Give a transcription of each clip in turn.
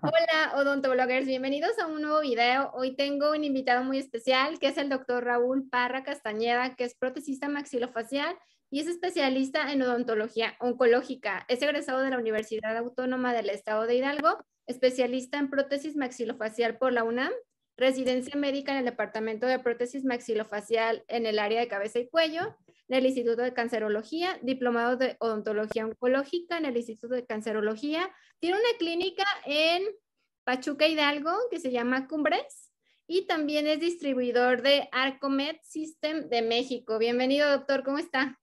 Hola odontobloggers, bienvenidos a un nuevo video. Hoy tengo un invitado muy especial que es el doctor Raúl Parra Castañeda, que es protesista maxilofacial y es especialista en odontología oncológica. Es egresado de la Universidad Autónoma del Estado de Hidalgo, especialista en prótesis maxilofacial por la UNAM, residencia médica en el Departamento de Prótesis Maxilofacial en el área de cabeza y cuello, en el Instituto de Cancerología, diplomado de odontología oncológica en el Instituto de Cancerología. Tiene una clínica en Pachuca Hidalgo que se llama Cumbres y también es distribuidor de Arcomed System de México. Bienvenido, doctor, ¿cómo está?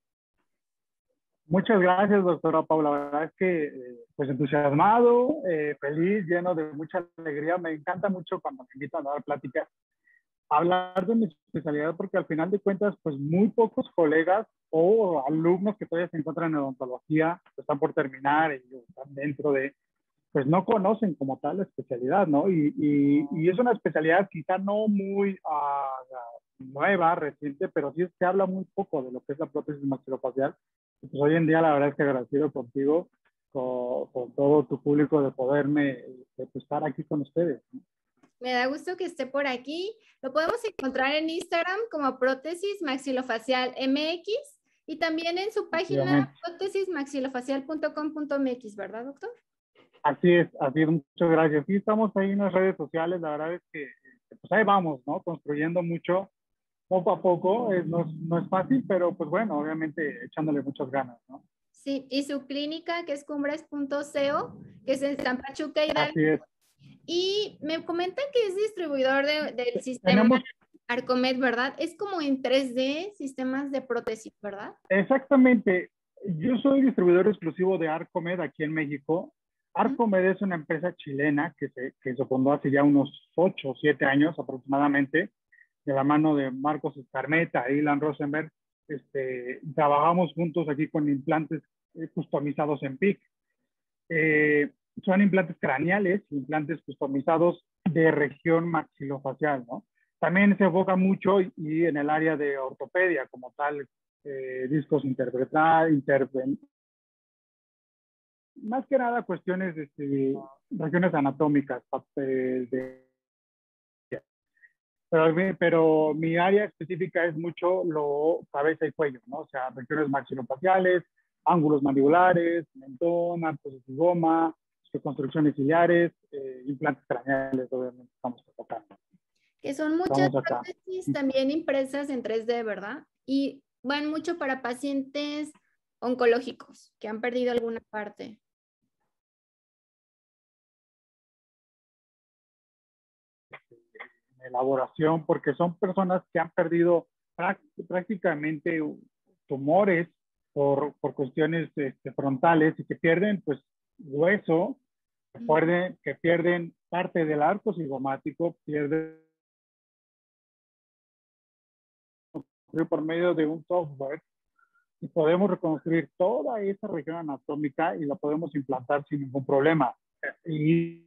Muchas gracias, doctora Paula. La verdad es que, eh, pues entusiasmado, eh, feliz, lleno de mucha alegría. Me encanta mucho cuando me invitan a dar pláticas hablar de mi especialidad porque al final de cuentas, pues muy pocos colegas o alumnos que todavía se encuentran en odontología, están por terminar y están dentro de, pues no conocen como tal la especialidad, ¿no? Y, y, es una especialidad quizá no muy ah, nueva, reciente, pero sí se habla muy poco de lo que es la prótesis maxilofacial. Pues hoy en día la verdad es que agradecido contigo, con, con todo tu público de poderme de, pues, estar aquí con ustedes. ¿no? Me da gusto que esté por aquí. Lo podemos encontrar en Instagram como prótesis maxilofacial MX y también en su página prótesismaxilofacial.com.mx, ¿verdad, doctor? Así es, así es, muchas gracias. Sí, estamos ahí en las redes sociales, la verdad es que pues ahí vamos, ¿no? Construyendo mucho, poco a poco, no, no, es fácil, pero pues bueno, obviamente echándole muchas ganas, ¿no? Sí, y su clínica que es cumbres.co, que es en San Pachuca Así es. Y me comentan que es distribuidor del sistema Arcomed, ¿verdad? Es como en 3D, sistemas de prótesis, ¿verdad? Exactamente. Yo soy distribuidor exclusivo de Arcomed aquí en México. Arcomed es una empresa chilena que se, que se fundó hace ya unos 8 o 7 años aproximadamente, de la mano de Marcos Escarmeta e Ilan Rosenberg. Este, trabajamos juntos aquí con implantes eh, customizados en PIC. Eh, son implantes craneales, implantes customizados de región maxilofacial, ¿no? También se enfoca mucho y en el área de ortopedia, como tal, eh, discos interpretar, interven más que nada cuestiones de, este, regiones anatómicas, de, pero, pero, mi área específica es mucho lo cabeza y cuello, ¿no? O sea, regiones maxilofaciales, ángulos mandibulares, mentón, arcos de goma, construcciones ciliares, eh, implantes craneales, obviamente estamos tocando. Que son muchas prótesis también impresas en 3D, ¿verdad? Y van mucho para pacientes oncológicos que han perdido alguna parte. elaboración, porque son personas que han perdido prácticamente tumores por, por cuestiones este, frontales y que pierden pues hueso Recuerden que pierden parte del arco cigomático, pierden por medio de un software y podemos reconstruir toda esa región anatómica y la podemos implantar sin ningún problema. Y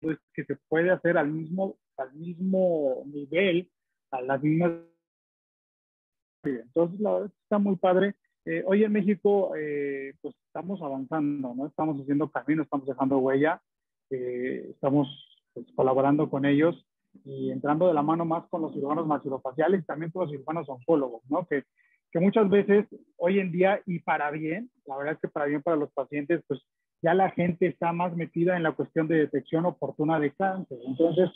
pues, que se puede hacer al mismo, al mismo nivel, a las mismas. Entonces, la verdad está muy padre eh, hoy en México, eh, pues estamos avanzando, ¿no? Estamos haciendo camino, estamos dejando huella, eh, estamos pues, colaborando con ellos y entrando de la mano más con los cirujanos maxilofaciales y también con los cirujanos oncólogos, ¿no? Que, que muchas veces hoy en día y para bien, la verdad es que para bien para los pacientes, pues ya la gente está más metida en la cuestión de detección oportuna de cáncer. Entonces,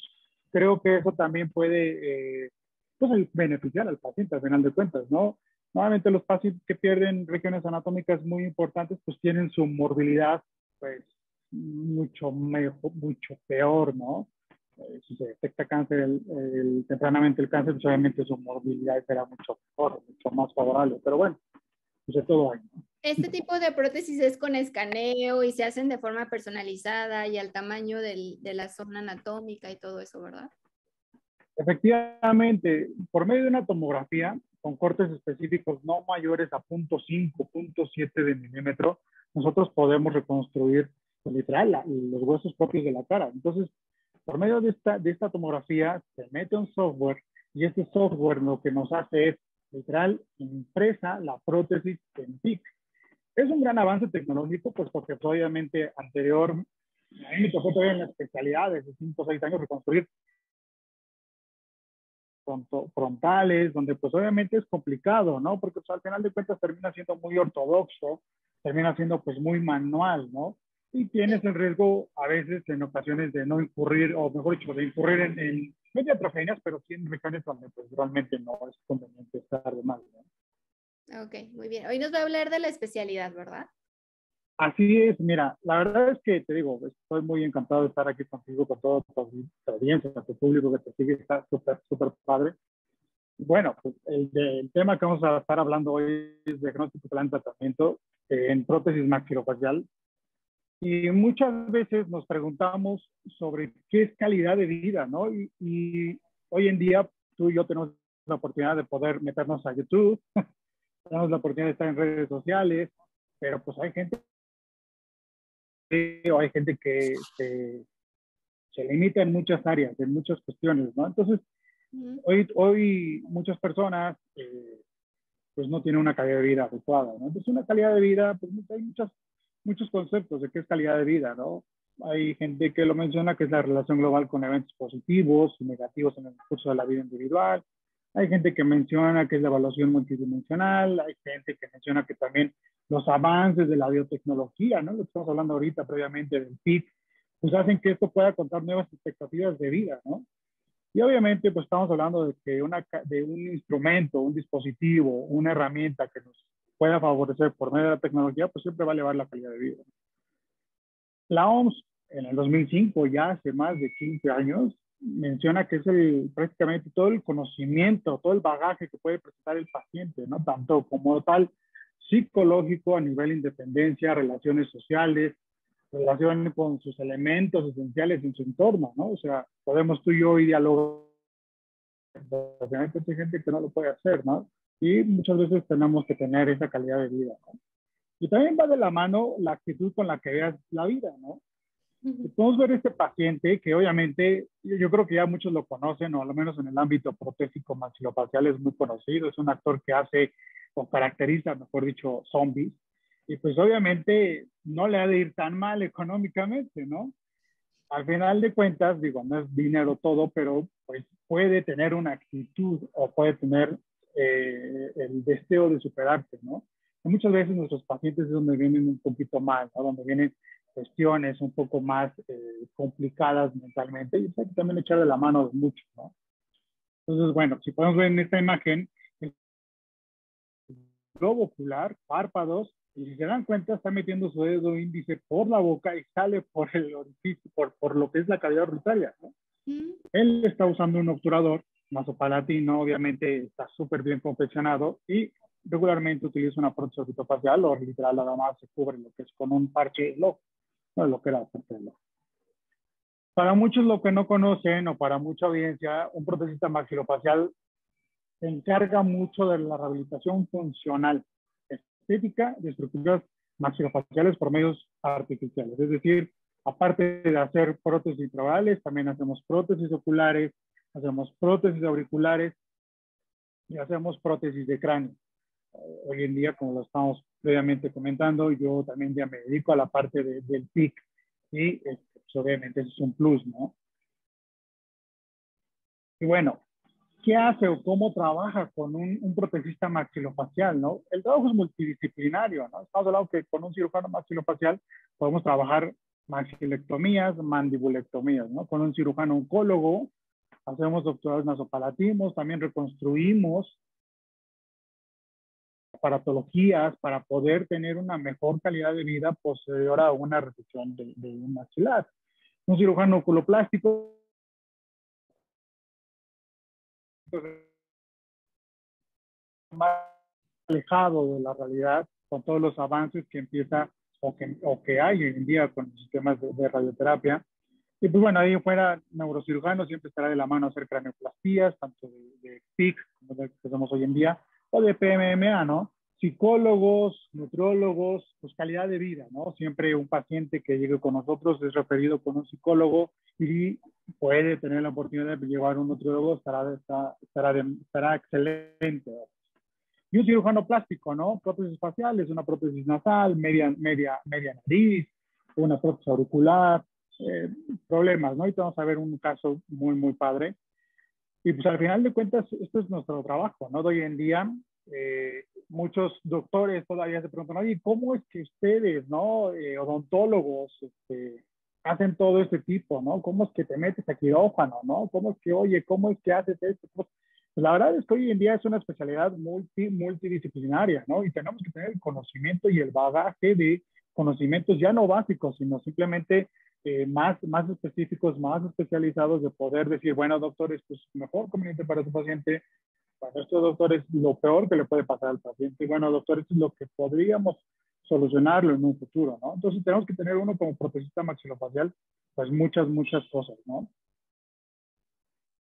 creo que eso también puede pues, beneficiar al paciente al final de cuentas, ¿no? Normalmente los pacientes que pierden regiones anatómicas muy importantes pues tienen su morbilidad pues mucho mejor, mucho peor, ¿no? Eh, si se detecta cáncer el, tempranamente el cáncer, pues obviamente su morbilidad será mucho mejor, mucho más favorable, pero bueno, pues de todo hay. Este tipo de prótesis es con escaneo y se hacen de forma personalizada y al tamaño del, de la zona anatómica y todo eso, ¿verdad? Efectivamente, por medio de una tomografía, con cortes específicos no mayores a 0.5, 0.7 de milímetro, nosotros podemos reconstruir pues, literal los huesos propios de la cara. Entonces, por medio de esta, de esta tomografía se mete un software y este software lo que nos hace es literal impresa la prótesis en PIC. Es un gran avance tecnológico, pues porque obviamente anterior, A mí me tocó todavía en la especialidad de 5 o 6 años reconstruir frontales, donde pues obviamente es complicado, ¿no? Porque pues, al final de cuentas termina siendo muy ortodoxo, termina siendo pues muy manual, ¿no? Y tienes el riesgo a veces en ocasiones de no incurrir, o mejor dicho, de incurrir en, en pero sí en regiones donde pues realmente no es conveniente estar de más, ¿no? Ok, muy bien. Hoy nos va a hablar de la especialidad, ¿verdad? Así es, mira, la verdad es que te digo, estoy muy encantado de estar aquí contigo, con toda tu audiencia, tu público que te sigue, está súper, súper padre. Bueno, pues el, el, tema que vamos a estar hablando hoy es diagnóstico plan tratamiento en prótesis maxilofacial. Y muchas veces nos preguntamos sobre qué es calidad de vida, ¿no? Y, y hoy en día tú y yo tenemos la oportunidad de poder meternos a YouTube, tenemos la oportunidad de estar en redes sociales, pero pues hay gente o hay gente que se, se, limita en muchas áreas, en muchas cuestiones, ¿no? Entonces, hoy, hoy muchas personas eh, pues no tienen una calidad de vida adecuada, ¿no? Entonces, una calidad de vida, pues hay muchos, muchos conceptos de qué es calidad de vida, ¿no? Hay gente que lo menciona que es la relación global con eventos positivos y negativos en el curso de la vida individual. Hay gente que menciona que es la evaluación multidimensional, hay gente que menciona que también los avances de la biotecnología, ¿no? Lo que estamos hablando ahorita previamente del PIC, pues hacen que esto pueda contar nuevas expectativas de vida, ¿no? Y obviamente, pues estamos hablando de que una, de un instrumento, un dispositivo, una herramienta que nos pueda favorecer por medio de la tecnología, pues siempre va a elevar la calidad de vida. La OMS, en el 2005, ya hace más de 15 años, menciona que es el, prácticamente todo el conocimiento, todo el bagaje que puede presentar el paciente, ¿no? Tanto como tal psicológico a nivel independencia, relaciones sociales, relaciones con sus elementos esenciales en su entorno, ¿no? O sea, podemos tú y yo hoy dialogar. Hay gente que no lo puede hacer, ¿no? Y muchas veces tenemos que tener esa calidad de vida, ¿no? Y también va de la mano la actitud con la que veas la vida, ¿no? Podemos ver este paciente que obviamente yo creo que ya muchos lo conocen, o al menos en el ámbito protésico maxilofacial es muy conocido, es un actor que hace o caracteriza, mejor dicho, zombies, y pues obviamente no le ha de ir tan mal económicamente, ¿no? Al final de cuentas, digo, no es dinero todo, pero pues puede tener una actitud o puede tener eh, el deseo de superarse, ¿no? Y muchas veces nuestros pacientes es donde vienen un poquito más, ¿no? Donde vienen cuestiones un poco más eh, complicadas mentalmente y hay que también echar de la mano mucho, ¿no? Entonces, bueno, si podemos ver en esta imagen, globo ocular, párpados, y si se dan cuenta, está metiendo su dedo índice por la boca y sale por el orificio, por, por lo que es la cavidad orbitaria. ¿no? Mm. Él está usando un obturador masopalatino, obviamente está súper bien confeccionado y regularmente utiliza una prótesis orbitofacial o literal nada más se cubre lo que es con un parche loco, no lo que era el Para muchos lo que no conocen o para mucha audiencia, un protesista maxilofacial se encarga mucho de la rehabilitación funcional, estética de estructuras maxilofaciales por medios artificiales. Es decir, aparte de hacer prótesis intraorales, también hacemos prótesis oculares, hacemos prótesis auriculares y hacemos prótesis de cráneo. Hoy en día, como lo estamos previamente comentando, yo también ya me dedico a la parte del PIC y este, pues, obviamente eso es un plus, ¿no? Y bueno, qué hace o cómo trabaja con un, un protesista maxilofacial, ¿no? El trabajo es multidisciplinario, ¿no? Estamos hablando que con un cirujano maxilofacial podemos trabajar maxilectomías, mandibulectomías, ¿no? Con un cirujano oncólogo hacemos doctorados nasopalatimos, también reconstruimos aparatologías para poder tener una mejor calidad de vida posterior a una reducción de, de un maxilar. Un cirujano oculoplástico más alejado de la realidad con todos los avances que empieza o que, o que hay hoy en día con los sistemas de, radioterapia. Y pues bueno, ahí fuera neurocirujano siempre estará de la mano hacer cranioplastías, tanto de, de PIC como de que hacemos hoy en día, o de PMMA, ¿no? Psicólogos, nutriólogos, pues calidad de vida, ¿no? Siempre un paciente que llegue con nosotros es referido con un psicólogo y puede tener la oportunidad de llevar un nutriólogo, estará, estará, estará, excelente. Y un cirujano plástico, ¿no? Prótesis faciales, una prótesis nasal, media, media, media nariz, una prótesis auricular, eh, problemas, ¿no? Y vamos a ver un caso muy, muy padre. Y pues al final de cuentas, esto es nuestro trabajo, ¿no? De hoy en día, eh, muchos doctores todavía se preguntan, oye, ¿cómo es que ustedes, ¿no? Eh, odontólogos, este, hacen todo este tipo, ¿no? ¿Cómo es que te metes a quirófano, ¿no? ¿Cómo es que, oye, cómo es que haces esto? Pues, la verdad es que hoy en día es una especialidad multi, multidisciplinaria, ¿no? Y tenemos que tener el conocimiento y el bagaje de conocimientos ya no básicos, sino simplemente eh, más, más específicos, más especializados de poder decir, bueno, doctor, esto es mejor conveniente para tu paciente, para estos doctores lo peor que le puede pasar al paciente. Y bueno, doctor, esto es lo que podríamos solucionarlo en un futuro, ¿no? Entonces tenemos que tener uno como protesista maxilofacial, pues muchas, muchas cosas, ¿no?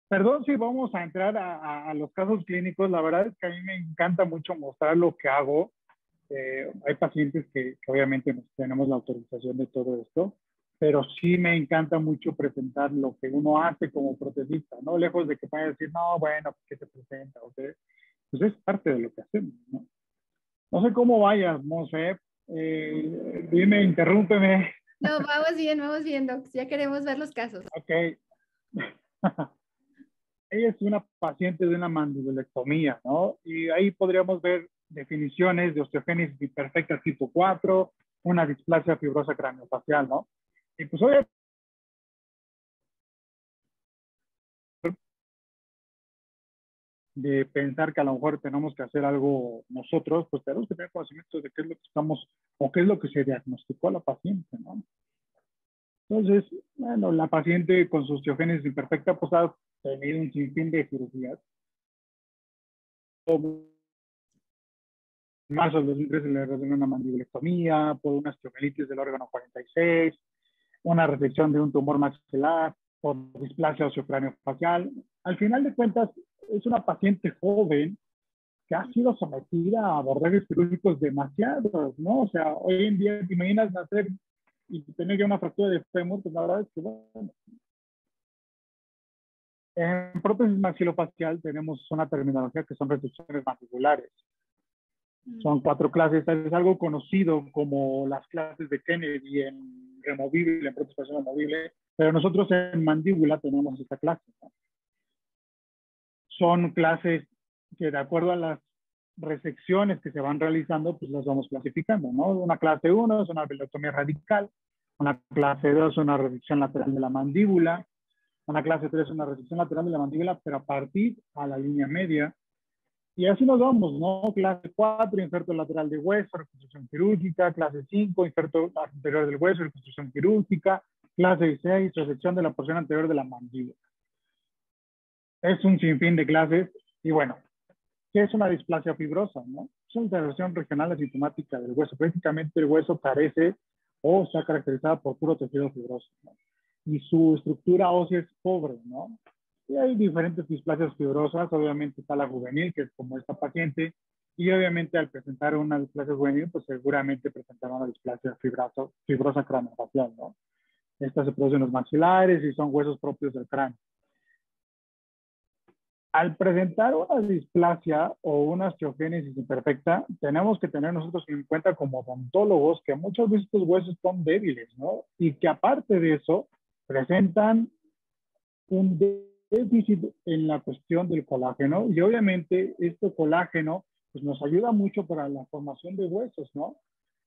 Perdón si vamos a entrar a, los casos clínicos, la verdad es que a mí me encanta mucho mostrar lo que hago. Eh, hay pacientes que, obviamente tenemos la autorización de todo esto, pero sí me encanta mucho presentar lo que uno hace como protesista, ¿no? Lejos de que vaya a decir, no, bueno, ¿qué se presenta? ¿okay? Pues es parte de lo que hacemos, ¿no? No sé cómo vayas, Monse, eh, dime, interrúmpeme. No, vamos bien, vamos viendo. Ya queremos ver los casos. Ok. Ella es una paciente de una mandibulectomía, ¿no? Y ahí podríamos ver definiciones de osteogénesis imperfecta tipo 4, una displasia fibrosa craneofacial, ¿no? Y pues hoy de pensar que a lo mejor tenemos que hacer algo nosotros, pues tenemos que tener conocimiento de qué es lo que estamos o qué es lo que se diagnosticó a la paciente, ¿no? Entonces, bueno, la paciente con su osteogénesis imperfecta pues ha tenido un sinfín de cirugías. En marzo del 2013 le realizó una mandibulectomía por una osteomelitis del órgano 46, una resección de un tumor maxilar, por displasia facial. Al final de cuentas, es una paciente joven que ha sido sometida a abordajes quirúrgicos demasiados, ¿no? O sea, hoy en día, te imaginas nacer y tener ya una fractura de fémur, pues la verdad es que, bueno. En prótesis maxilofacial tenemos una terminología que son restricciones mandibulares. Mm. Son cuatro clases, es algo conocido como las clases de Kennedy en removible, en facial removible, pero nosotros en mandíbula tenemos esta clase. ¿no? son clases que de acuerdo a las resecciones que se van realizando, pues las vamos clasificando, ¿no? Una clase 1 es una alveolectomía radical, una clase 2 es una resección lateral de la mandíbula, una clase 3 es una resección lateral de la mandíbula, pero a partir a la línea media. Y así nos vamos, ¿no? Clase 4, injerto lateral de hueso, reconstrucción quirúrgica, clase 5, injerto anterior del hueso, reconstrucción quirúrgica, clase 6, resección de la porción anterior de la mandíbula es un sinfín de clases. Y bueno, ¿qué es una displasia fibrosa? No? Es una intervención regional asintomática del hueso. Prácticamente el hueso carece o está caracterizada por puro tejido fibroso. Y su estructura ósea es pobre, ¿no? Y hay diferentes displasias fibrosas. Obviamente está la juvenil, que es como esta paciente. Y obviamente al presentar una displasia juvenil, pues seguramente presentará una displasia fibrosa, fibrosa craneofacial, ¿no? Estas se producen en los maxilares y son huesos propios del cráneo al presentar una displasia o una osteogénesis imperfecta, tenemos que tener nosotros en cuenta como odontólogos que muchas veces estos huesos son débiles, ¿no? Y que aparte de eso, presentan un déficit en la cuestión del colágeno y obviamente este colágeno pues nos ayuda mucho para la formación de huesos, ¿no?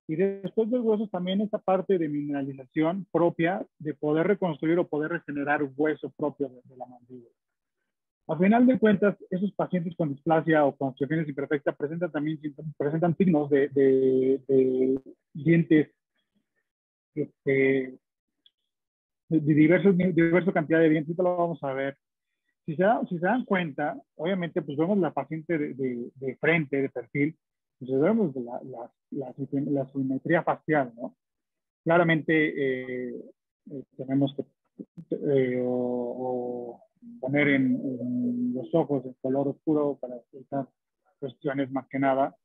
Y después de huesos también esta parte de mineralización propia de poder reconstruir o poder regenerar hueso propio de, de la mandíbula. A final de cuentas, esos pacientes con displasia o con osteogénesis imperfecta presentan también presentan signos de, de, dientes este, de diversos, diversa cantidad de dientes, lo vamos a ver. Si se, si se dan cuenta, obviamente, pues vemos la paciente de, de frente, de perfil, pues vemos la, la, la, simetría facial, ¿no? Claramente eh, eh, tenemos que, eh, o poner en, los ojos el color oscuro para estas cuestiones más que nada.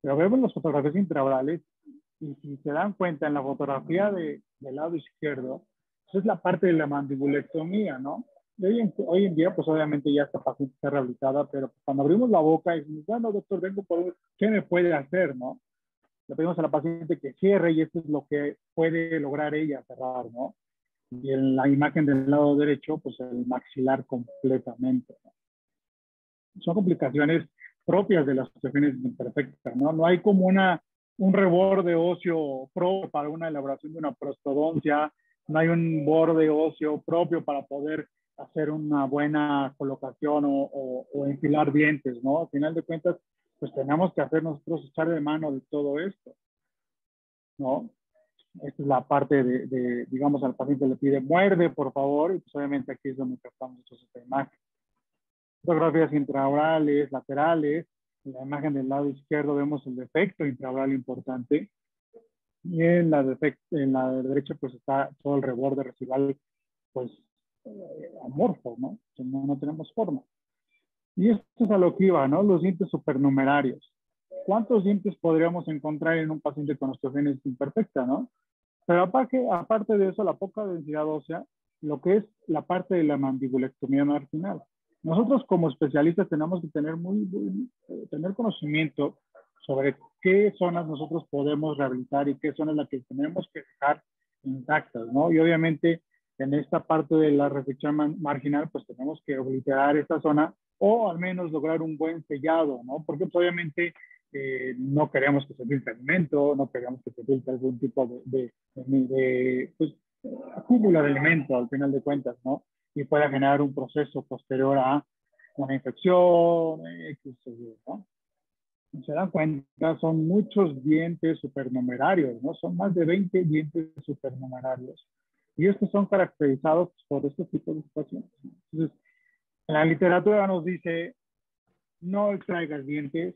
Pero vemos las fotografías intraorales y si se dan cuenta en la fotografía de, del lado izquierdo, esa es la parte de la mandibulectomía, ¿no? Hoy, en, hoy en día, pues obviamente ya esta paciente está rehabilitada, pero cuando abrimos la boca y decimos, bueno, doctor, vengo por ¿qué me puede hacer, no? Le pedimos a la paciente que cierre y esto es lo que puede lograr ella cerrar, ¿no? y en la imagen del lado derecho, pues el maxilar completamente. Son complicaciones propias de las situaciones imperfectas, ¿no? No hay como una, un reborde óseo propio para una elaboración de una prostodoncia, no hay un borde óseo propio para poder hacer una buena colocación o, o, enfilar dientes, ¿no? Al final de cuentas, pues tenemos que hacer nosotros echar de mano de todo esto, ¿no? Esta es la parte de, de, digamos, al paciente le pide muerde, por favor, y pues obviamente aquí es donde tratamos esta imagen. Fotografías intraorales, laterales, en la imagen del lado izquierdo vemos el defecto intraoral importante, y en la, defecto, en la derecha pues está todo el reborde residual, pues amorfo, ¿no? ¿no? No tenemos forma. Y esto es a lo que iba, ¿no? Los dientes supernumerarios. ¿Cuántos dientes podríamos encontrar en un paciente con osteogénesis imperfecta, no? Pero aparte, aparte de eso, la poca densidad ósea, lo que es la parte de la mandibulectomía marginal. Nosotros como especialistas tenemos que tener, muy, eh, tener conocimiento sobre qué zonas nosotros podemos rehabilitar y qué zonas las que tenemos que dejar intactas, ¿no? Y obviamente en esta parte de la reflexión marginal, pues tenemos que obliterar esta zona o al menos lograr un buen sellado, ¿no? Porque pues, obviamente eh, no queremos que se filtre alimento, no queremos que se filtre algún tipo de, de, de pues, acúmulo de alimento al final de cuentas, ¿no? Y pueda generar un proceso posterior a una infección, ¿no? Se dan cuenta, son muchos dientes supernumerarios, ¿no? Son más de 20 dientes supernumerarios y estos son caracterizados por este tipo de situaciones. Entonces, la literatura nos dice, no extraigas dientes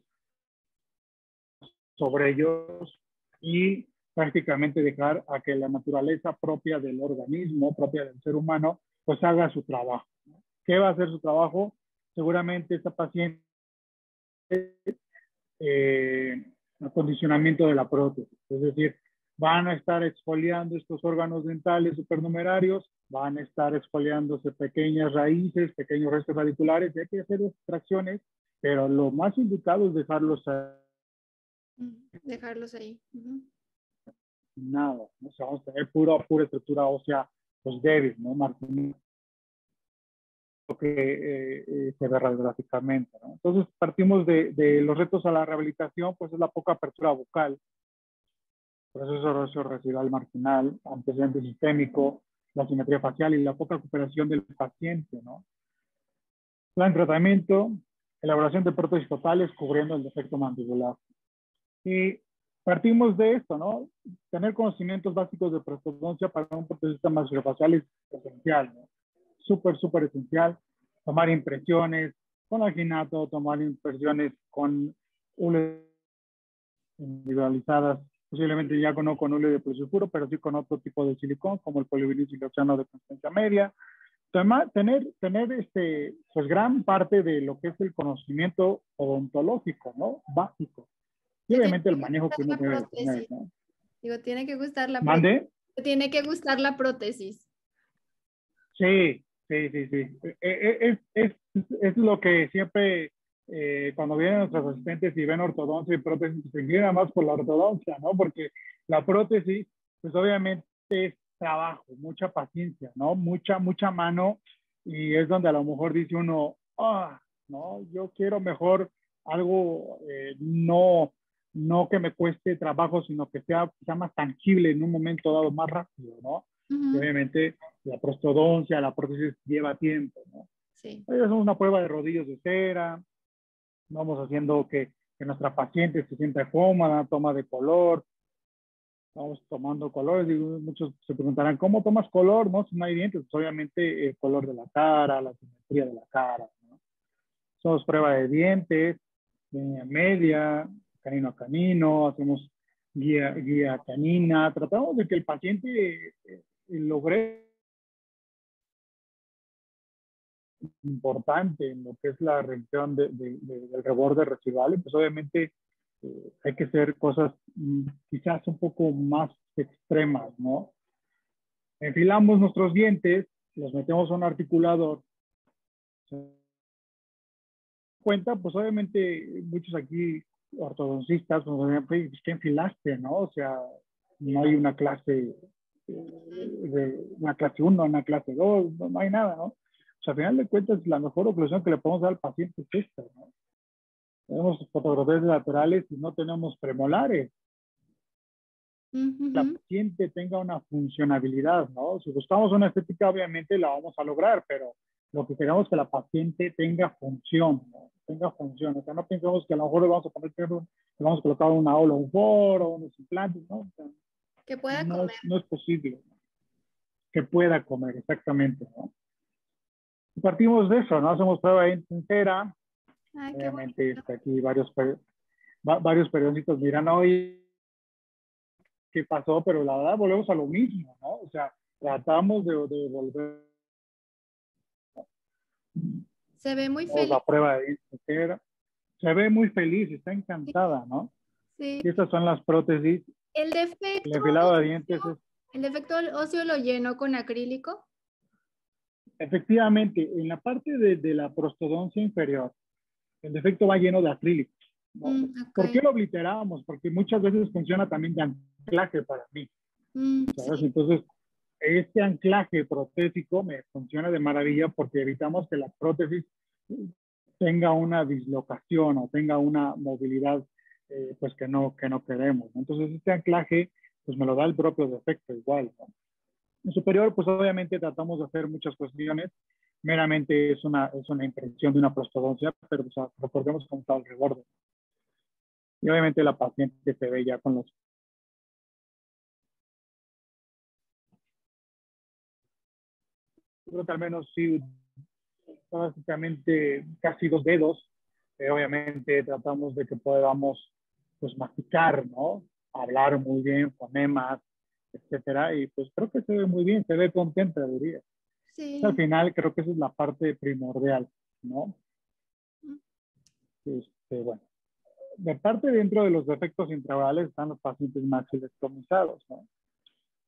sobre ellos y prácticamente dejar a que la naturaleza propia del organismo, propia del ser humano, pues haga su trabajo. ¿Qué va a hacer su trabajo? Seguramente esta paciente, eh, acondicionamiento de la prótesis, es decir, van a estar exfoliando estos órganos dentales supernumerarios, van a estar exfoliándose pequeñas raíces, pequeños restos radiculares, y hay que hacer extracciones, pero lo más indicado es dejarlos ahí. Dejarlos ahí. Nada, ¿no? vamos a tener pura, pura estructura ósea pues débil, ¿no? Martín, lo que eh, eh, se ve radiográficamente, ¿no? Entonces partimos de, de los retos a la rehabilitación, pues es la poca apertura bucal, proceso óseo residual marginal, antecedente sistémico, la simetría facial y la poca recuperación del paciente, ¿no? Plan de tratamiento, elaboración de prótesis totales cubriendo el defecto mandibular. Y partimos de esto, ¿no? Tener conocimientos básicos de prostodoncia para un protesista maxilofacial es esencial, ¿no? Súper, súper esencial. Tomar impresiones con alginato, tomar impresiones con individualizadas posiblemente ya no con óleo de polisulfuro, pero sí con otro tipo de silicón, como el polivinil silicano de consistencia media. Además, tener, tener este, pues gran parte de lo que es el conocimiento odontológico, ¿no? Básico. Y obviamente el manejo que uno debe tener, ¿no? Digo, tiene que gustar la ¿Mande? Tiene que gustar la prótesis. Sí, sí, sí, sí. E, e, es, es, es lo que siempre eh, cuando vienen nuestros asistentes y ven ortodoncia y prótesis, se inclinan más por la ortodoncia, ¿no? Porque la prótesis, pues obviamente es trabajo, mucha paciencia, ¿no? Mucha, mucha mano y es donde a lo mejor dice uno, ah, no, yo quiero mejor algo eh, no, no que me cueste trabajo, sino que sea, sea más tangible en un momento dado, más rápido, ¿no? obviamente la prostodoncia, la prótesis lleva tiempo, ¿no? Sí. Es una prueba de rodillos de cera, Vamos haciendo que, que nuestra paciente se sienta cómoda, toma de color. Vamos tomando colores. Y muchos se preguntarán, ¿cómo tomas color? No, si no hay dientes, pues obviamente el color de la cara, la simetría de la cara. ¿no? Somos prueba de dientes, línea media, canino a canino, hacemos guía, guía canina. Tratamos de que el paciente eh, logre importante en lo que es la reacción de, del reborde residual, pues obviamente eh, hay que hacer cosas mm, quizás un poco más extremas, ¿no? Enfilamos nuestros dientes, los metemos a un articulador. Cuenta, pues obviamente muchos aquí ortodoncistas, pues, ¿qué enfilaste, no? O sea, no hay una clase de una clase 1, una clase 2, no, hay nada, ¿no? O sea, al final de cuentas, la mejor oclusión que le podemos dar al paciente es esta, ¿no? Tenemos fotografías laterales y no tenemos premolares. La paciente tenga una funcionabilidad, ¿no? Si buscamos una estética, obviamente la vamos a lograr, pero lo que queremos es que la paciente tenga función, ¿no? tenga función. O sea, no pensemos que a lo mejor le vamos a poner, le vamos a colocar una ola, un foro, unos implantes, ¿no? O sea, que pueda no comer. No es posible. Que pueda comer, exactamente, ¿no? Partimos de eso, ¿no? Hacemos prueba de sincera. Ay, qué Obviamente, está aquí varios, va- varios periodistas miran hoy qué pasó, pero la verdad volvemos a lo mismo, ¿no? O sea, tratamos de, de volver Se ve muy feliz. la prueba de sincera. Se ve muy feliz, está encantada, ¿no? Sí. Y estas son las prótesis. El defecto, El enfilado de dientes es el defecto óseo lo llenó con acrílico. Efectivamente, en la parte de, de la prostodoncia inferior, el defecto va lleno de acrílico. ¿no? Mm, ok. ¿Por qué lo obliteramos? Porque muchas veces funciona también de anclaje para mí. Mm, ¿sabes? sí. Entonces, este anclaje protésico me funciona de maravilla porque evitamos que la prótesis tenga una dislocación o tenga una movilidad eh, pues que no, que no queremos. Entonces, este anclaje pues me lo da el propio defecto igual. ¿no? En superior, pues obviamente tratamos de hacer muchas cuestiones. Meramente es una, es una impresión de una prostodoncia, pero o sea, recordemos cómo está el reborde. Y obviamente la paciente se ve ya con los creo que al menos sí, básicamente casi dos dedos. Eh, obviamente tratamos de que podamos pues masticar, ¿no? Hablar muy bien, fonemas, etcétera. Y pues creo que se ve muy bien, se ve contenta, diría. Sí. Al final creo que esa es la parte primordial, ¿no? Este, bueno. De parte dentro de los defectos intraorales están los pacientes maxilectomizados, ¿no?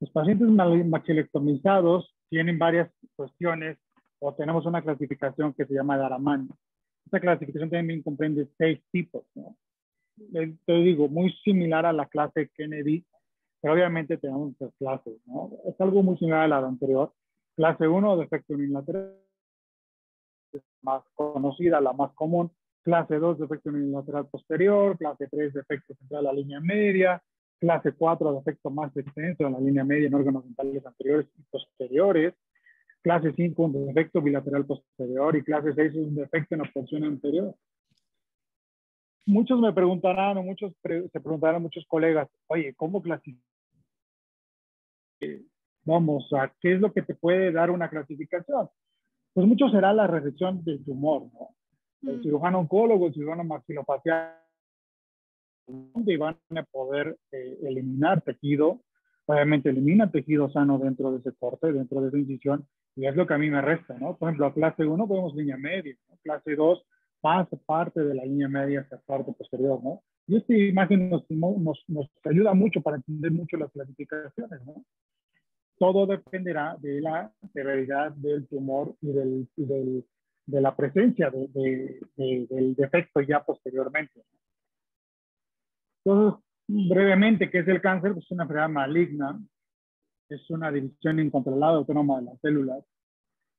Los pacientes maxilectomizados tienen varias cuestiones o tenemos una clasificación que se llama Daramani. Esta clasificación también comprende seis tipos, ¿no? Te digo, muy similar a la clase Kennedy, pero obviamente tenemos tres clases, ¿no? Es algo muy similar a la anterior. Clase 1, defecto unilateral, más conocida, la más común. Clase 2, defecto unilateral posterior. Clase 3, defecto central a la línea media. Clase 4, defecto más extenso a la línea media en órganos dentales anteriores y posteriores. Clase 5, un defecto bilateral posterior. Y clase 6 es un defecto en porción anterior. Muchos me preguntarán, o muchos se preguntarán muchos colegas, oye, ¿cómo Vamos, ¿a qué es lo que te puede dar una clasificación? Pues mucho será la resección del tumor, ¿no? El Mm, cirujano oncólogo, el cirujano maxilofacial, donde van a poder eh, eliminar tejido, obviamente elimina tejido sano dentro de ese corte, dentro de esa incisión, y es lo que a mí me resta, ¿no? Por ejemplo, a clase 1 podemos línea media, ¿no? clase 2 pasa parte de la línea media hacia parte posterior, ¿no? Y esta imagen nos, nos, nos ayuda mucho para entender mucho las clasificaciones, ¿no? Todo dependerá de la severidad del tumor y del, del, de la presencia de, de, de, del defecto ya posteriormente. Entonces, brevemente, ¿qué es el cáncer? Pues es una enfermedad maligna, es una división incontrolada autónoma de las células,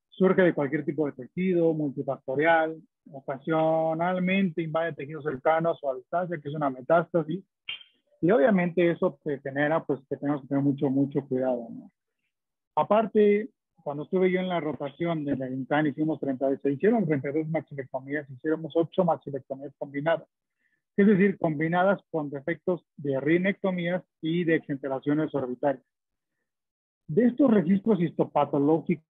surge de cualquier tipo de tejido, multifactorial, ocasionalmente invade tejidos cercanos o a distancia, que es una metástasis, y obviamente eso te genera, pues, que tenemos que tener mucho, mucho cuidado, ¿no? Aparte, cuando estuve yo en la rotación de la INCAN, hicimos 30, se hicieron 32 maxilectomías, hicimos 8 maxilectomías combinadas. Es decir, combinadas con defectos de rinectomías y de exenteraciones orbitales. De estos registros histopatológicos,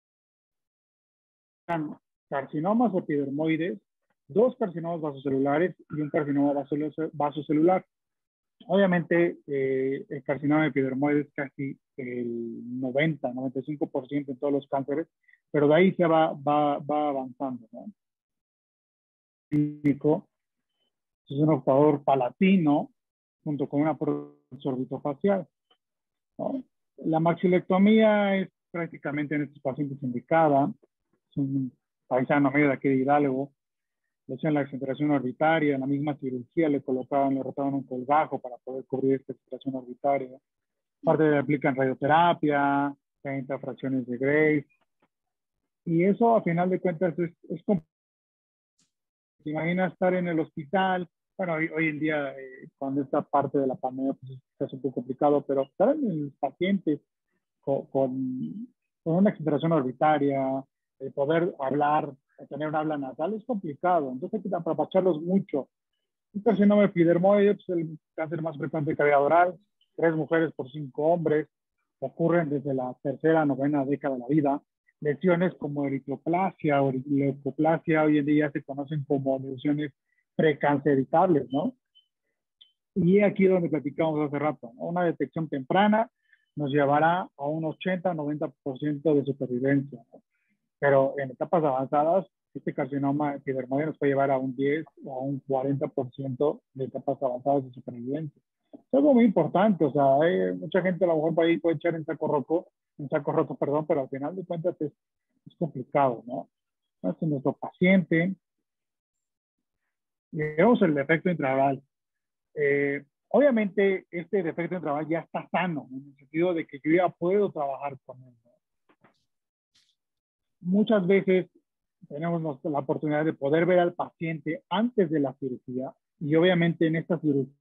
carcinomas epidermoides, dos carcinomas vasocelulares y un carcinoma vasocel- vasocelular. Obviamente, eh, el carcinoma epidermoide es casi el 90, 95% en todos los cánceres, pero de ahí se va, va, va avanzando. ¿no? Es un obturador palatino junto con una prótesis. ¿no? La maxilectomía es prácticamente en estos pacientes indicada. Es un paisano medio de aquí de Hidalgo. Le hacían la exenteración orbitaria, en la misma cirugía le colocaban, le rotaban un colgajo para poder cubrir esta exenteración orbitaria. Aparte le aplican radioterapia, 30 fracciones de Grace. Y eso, a final de cuentas, es, es ¿Te imaginas estar en el hospital? Bueno, hoy, hoy en día, eh, cuando esta parte de la pandemia, pues es un poco complicado, pero estar en el paciente con, con, una expiración orbitaria, poder hablar, tener un habla nasal, es complicado. Entonces hay que apapacharlos mucho. Un carcinoma epidermoide, pues el cáncer más frecuente de cavidad oral, tres mujeres por cinco hombres, ocurren desde la tercera, novena década de la vida. Lesiones como eritroplasia o leucoplasia hoy en día se conocen como lesiones precanceritables, ¿no? Y aquí donde platicamos hace rato, ¿no? una detección temprana nos llevará a un 80-90% de supervivencia. ¿no? Pero en etapas avanzadas, este carcinoma epidermoide nos puede llevar a un 10 o a un 40% de etapas avanzadas de supervivencia. Es algo muy importante, o sea, hay mucha gente a lo mejor ahí puede echar en saco roto, en saco roto, perdón, pero al final de cuentas es, es complicado, ¿no? Entonces, nuestro paciente, vemos el defecto intraoral. Eh, obviamente, este defecto intraoral ya está sano, en el sentido de que yo ya puedo trabajar con él. Muchas veces tenemos la oportunidad de poder ver al paciente antes de la cirugía y obviamente en esta cirugía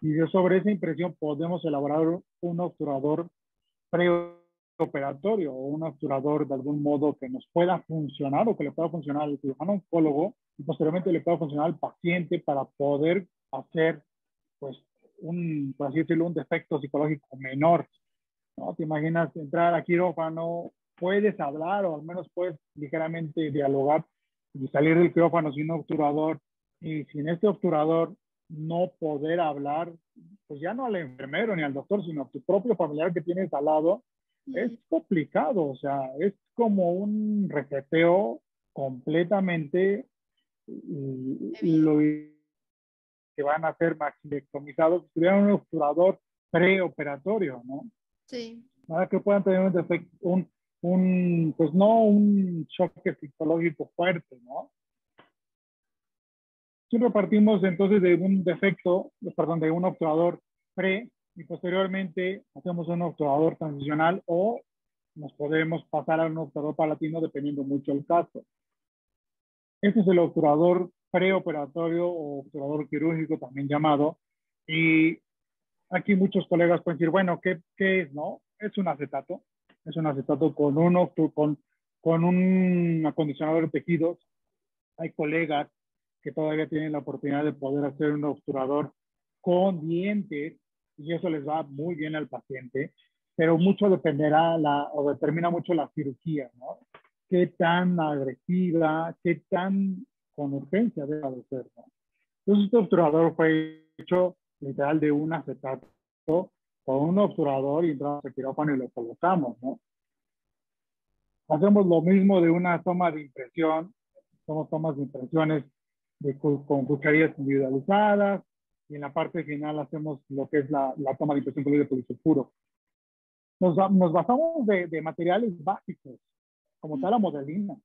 y sobre esa impresión podemos elaborar un obturador preoperatorio o un obturador de algún modo que nos pueda funcionar o que le pueda funcionar al cirujano oncólogo y posteriormente le pueda funcionar al paciente para poder hacer, pues, un, por así decirlo, un defecto psicológico menor. ¿No? Te imaginas entrar a quirófano, puedes hablar o al menos puedes ligeramente dialogar y salir del quirófano sin un obturador y sin este obturador no poder hablar, pues ya no al enfermero ni al doctor, sino a tu propio familiar que tienes al lado, es complicado, o sea, es como un reseteo completamente y, lo que van a ser maximectomizados, si tuvieran un obturador preoperatorio, ¿no? Sí. Nada que puedan tener un defecto, un, un, pues no un choque psicológico fuerte, ¿no? Siempre partimos entonces de un defecto, perdón, de un obturador pre y posteriormente hacemos un obturador transicional o nos podemos pasar a un obturador palatino dependiendo mucho del caso. Este es el obturador preoperatorio o obturador quirúrgico también llamado y aquí muchos colegas pueden decir, bueno, ¿qué, qué es? No, es un acetato, es un acetato con un, con, con un acondicionador de tejidos. Hay colegas que todavía tienen la oportunidad de poder hacer un obturador con dientes y eso les va muy bien al paciente, pero mucho dependerá la, o determina mucho la cirugía, ¿no? Qué tan agresiva, qué tan con urgencia debe de ser, ¿no? Entonces este obturador fue hecho literal de un acetato con un obturador y entramos al quirófano y lo colocamos, ¿no? Hacemos lo mismo de una toma de impresión, somos tomas de impresiones con cucharillas individualizadas y en la parte final hacemos lo que es la, la toma de impresión con de polisulfuro. Nos, nos basamos de, de, materiales básicos, como tal la modelina.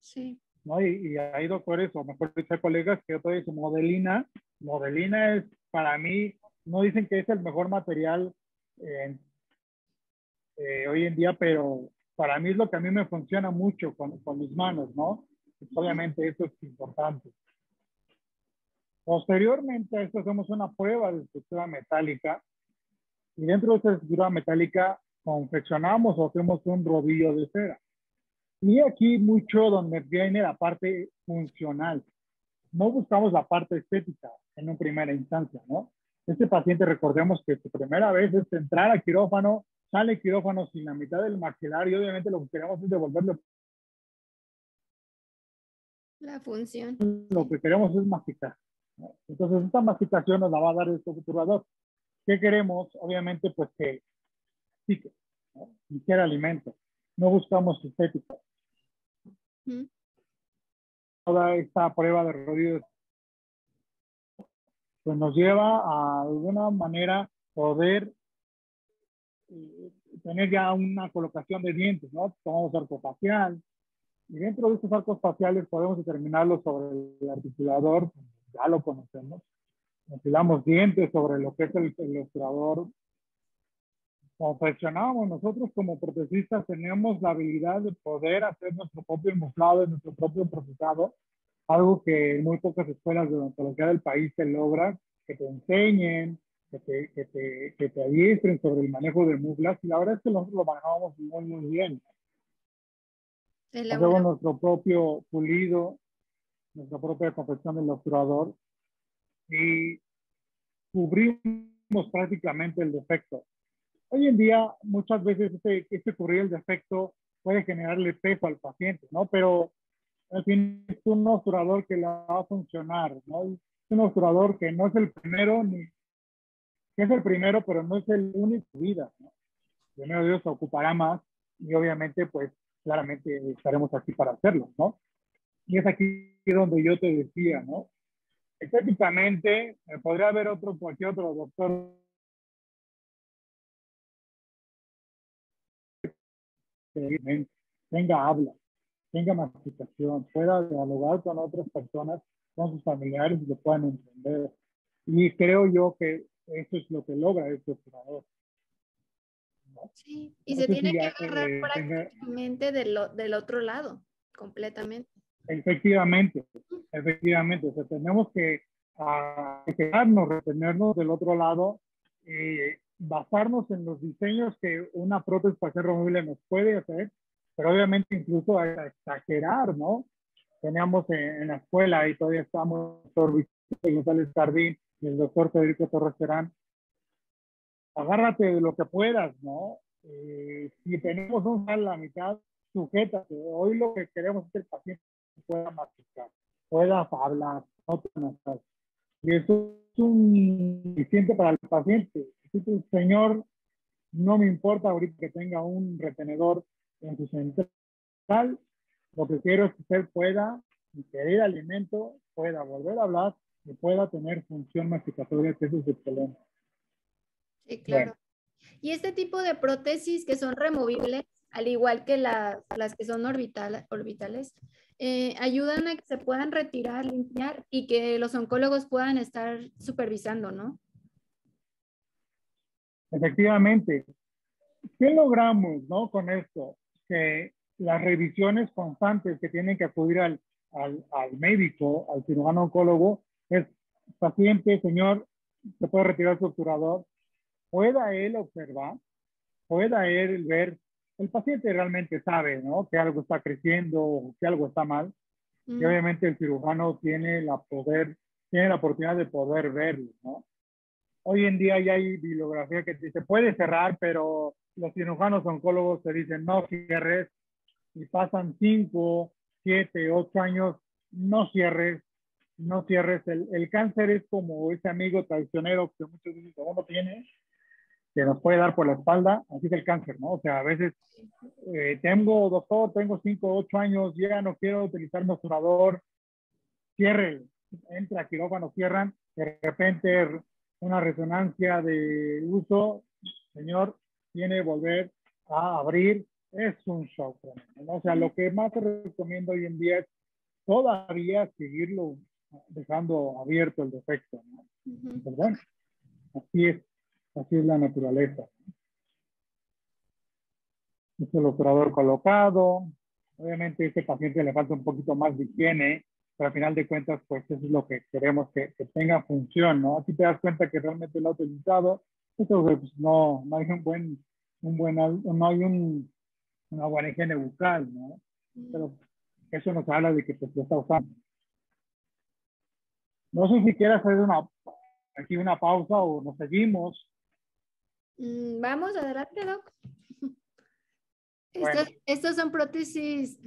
Sí. ¿no? Y, y, hay doctores, o mejor dicho, colegas que otra dicen modelina. Modelina es, para mí, no dicen que es el mejor material eh, hoy en día, pero para mí es lo que a mí me funciona mucho con, con mis manos, ¿no? Pues obviamente eso es importante. Posteriormente a esto hacemos una prueba de estructura metálica y dentro de esta estructura metálica confeccionamos o hacemos un rodillo de cera. Y aquí mucho donde viene la parte funcional. No buscamos la parte estética en una primera instancia, ¿no? Este paciente, recordemos que su primera vez es entrar al quirófano, sale quirófano sin la mitad del maxilar y obviamente lo que queremos es devolverle la función. Lo que queremos es masticar. Entonces, esta masticación nos la va a dar este obturador. ¿Qué queremos? Obviamente, pues que pique, ¿no? quiera alimento. No buscamos estética. Toda esta prueba de rodillos pues nos lleva a alguna manera poder eh, tener ya una colocación de dientes, ¿no? Tomamos arco facial y dentro de estos arcos faciales podemos determinarlo sobre el articulador ya lo conocemos. enfilamos dientes sobre lo que es el, el obturador. Confeccionamos nosotros como protecistas, tenemos la habilidad de poder hacer nuestro propio mostrado, nuestro propio procesado, algo que en muy pocas escuelas de odontología del país se logra, que te enseñen, que te, que te, que te adiestren sobre el manejo de muglas, y la verdad es que nosotros lo manejamos muy, muy bien. Hacemos nuestro propio pulido, nuestra propia confección del obturador y cubrimos prácticamente el defecto. Hoy en día, muchas veces este, este el defecto puede generarle peso al paciente, ¿no? Pero al fin es un obturador que le va a funcionar, ¿no? Es un obturador que no es el primero, ni que es el primero, pero no es el único vida, ¿no? Primero Dios ocupará más y obviamente, pues, claramente estaremos aquí para hacerlo, ¿no? Y es aquí donde yo te decía, ¿no? Estéticamente, eh, podría haber otro, cualquier otro doctor tenga habla, tenga masticación, pueda dialogar con otras personas, con sus familiares y lo puedan entender. Y creo yo que eso es lo que logra este operador. Sí, y se tiene que agarrar eh, prácticamente del, del otro lado, completamente. Efectivamente, efectivamente. O sea, tenemos que uh, quedarnos, retenernos del otro lado, eh, basarnos en los diseños que una prótesis facial removible nos puede hacer, pero obviamente incluso a exagerar, ¿no? Teníamos en, la escuela y todavía estamos el doctor Vicente González Jardín y el doctor Federico Torres Terán. Agárrate de lo que puedas, ¿no? Eh, si tenemos un sal a la mitad, sujétate. Hoy lo que queremos es que el paciente pueda masticar, pueda hablar, no Y eso es un eficiente para el paciente. Señor, no me importa ahorita que tenga un retenedor en su central, lo que quiero es que usted pueda ingerir alimento, pueda volver a hablar y pueda tener función masticatoria, que eso es excelente. Sí, claro. Y este tipo de prótesis que son removibles, al igual que las que son orbital, orbitales, eh, ayudan a que se puedan retirar, limpiar y que los oncólogos puedan estar supervisando, ¿no? Efectivamente. ¿Qué logramos, no, con esto? Que las revisiones constantes que tienen que acudir al, al, al médico, al cirujano oncólogo, es paciente, señor, se puede retirar su obturador, pueda él observar, pueda él ver el paciente realmente sabe, ¿no? Que algo está creciendo, que algo está mal. Y obviamente el cirujano tiene la poder, tiene la oportunidad de poder verlo, ¿no? Hoy en día ya hay bibliografía que se puede cerrar, pero los cirujanos oncólogos te dicen no cierres y pasan 5, 7, 8 años, no cierres, no cierres. El, el, cáncer es como ese amigo traicionero que muchos dicen que uno tiene, que nos puede dar por la espalda, así es el cáncer, ¿no? O sea, a veces eh, tengo, doctor, tengo 5, 8 años, ya no quiero utilizar mesurador, cierre, entra quirófano, cierran, de repente una resonancia de uso, señor, tiene que volver a abrir, es un shock. ¿no? O sea, lo que más recomiendo hoy en día es todavía seguirlo dejando abierto el defecto. ¿no? Bueno, así es. Así es la naturaleza. Es el operador colocado. Obviamente a este paciente le falta un poquito más de higiene, pero al final de cuentas, pues eso es lo que queremos que, tenga función, ¿no? Aquí te das cuenta que realmente lo ha utilizado. Eso pues, no, no hay un buen, un buen, no hay un, una buena higiene bucal, ¿no? Pero eso nos habla de que pues, lo está usando. No sé si quieres hacer una, aquí una pausa o nos seguimos. Mm, vamos, adelante, Doc. Estos, son prótesis.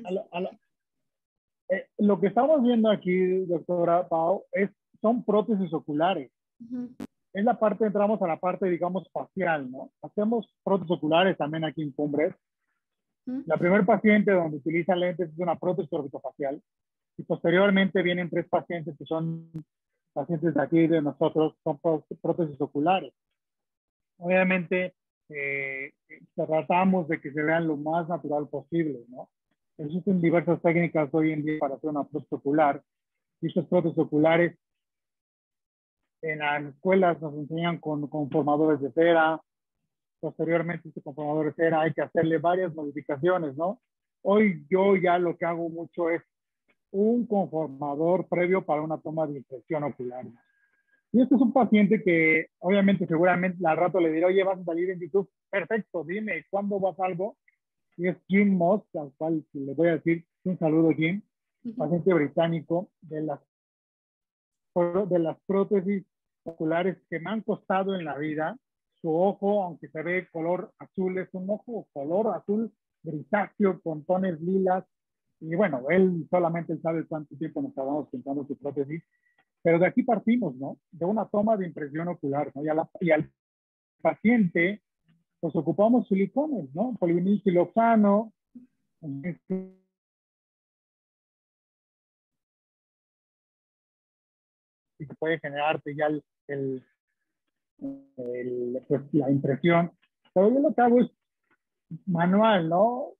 Eh, lo que estamos viendo aquí, doctora Pau, es, son prótesis oculares. Es la parte, entramos a la parte, digamos, facial, ¿no? Hacemos prótesis oculares también aquí en Cumbres. La primer paciente donde utiliza lentes es una prótesis orbitofacial y posteriormente vienen tres pacientes que son pacientes de aquí de nosotros, son prótesis oculares. Obviamente, eh, tratamos de que se vean lo más natural posible, ¿no? Existen diversas técnicas hoy en día para hacer una prótesis ocular. Y estos prótesis oculares en las escuelas nos enseñan con conformadores de cera, posteriormente este conformador de cera hay que hacerle varias modificaciones, ¿no? Hoy yo ya lo que hago mucho es un conformador previo para una toma de impresión ocular. Y este es un paciente que obviamente seguramente al rato le diré, oye, vas a salir en YouTube, perfecto, dime, ¿cuándo vas algo? Y es Jim Moss, al cual le voy a decir un saludo, Jim, paciente británico de las, de las prótesis oculares que me han costado en la vida. Su ojo, aunque se ve color azul, es un ojo color azul grisáceo con tones lilas. Y bueno, él solamente sabe cuánto tiempo nos estábamos pintando su prótesis. Pero de aquí partimos, ¿no? De una toma de impresión ocular, ¿no? Y, y al paciente, pues ocupamos silicones, ¿no? Polivinilsiloxano, y que puede generarte ya el, pues, la impresión. Pero yo lo que hago es manual, ¿no?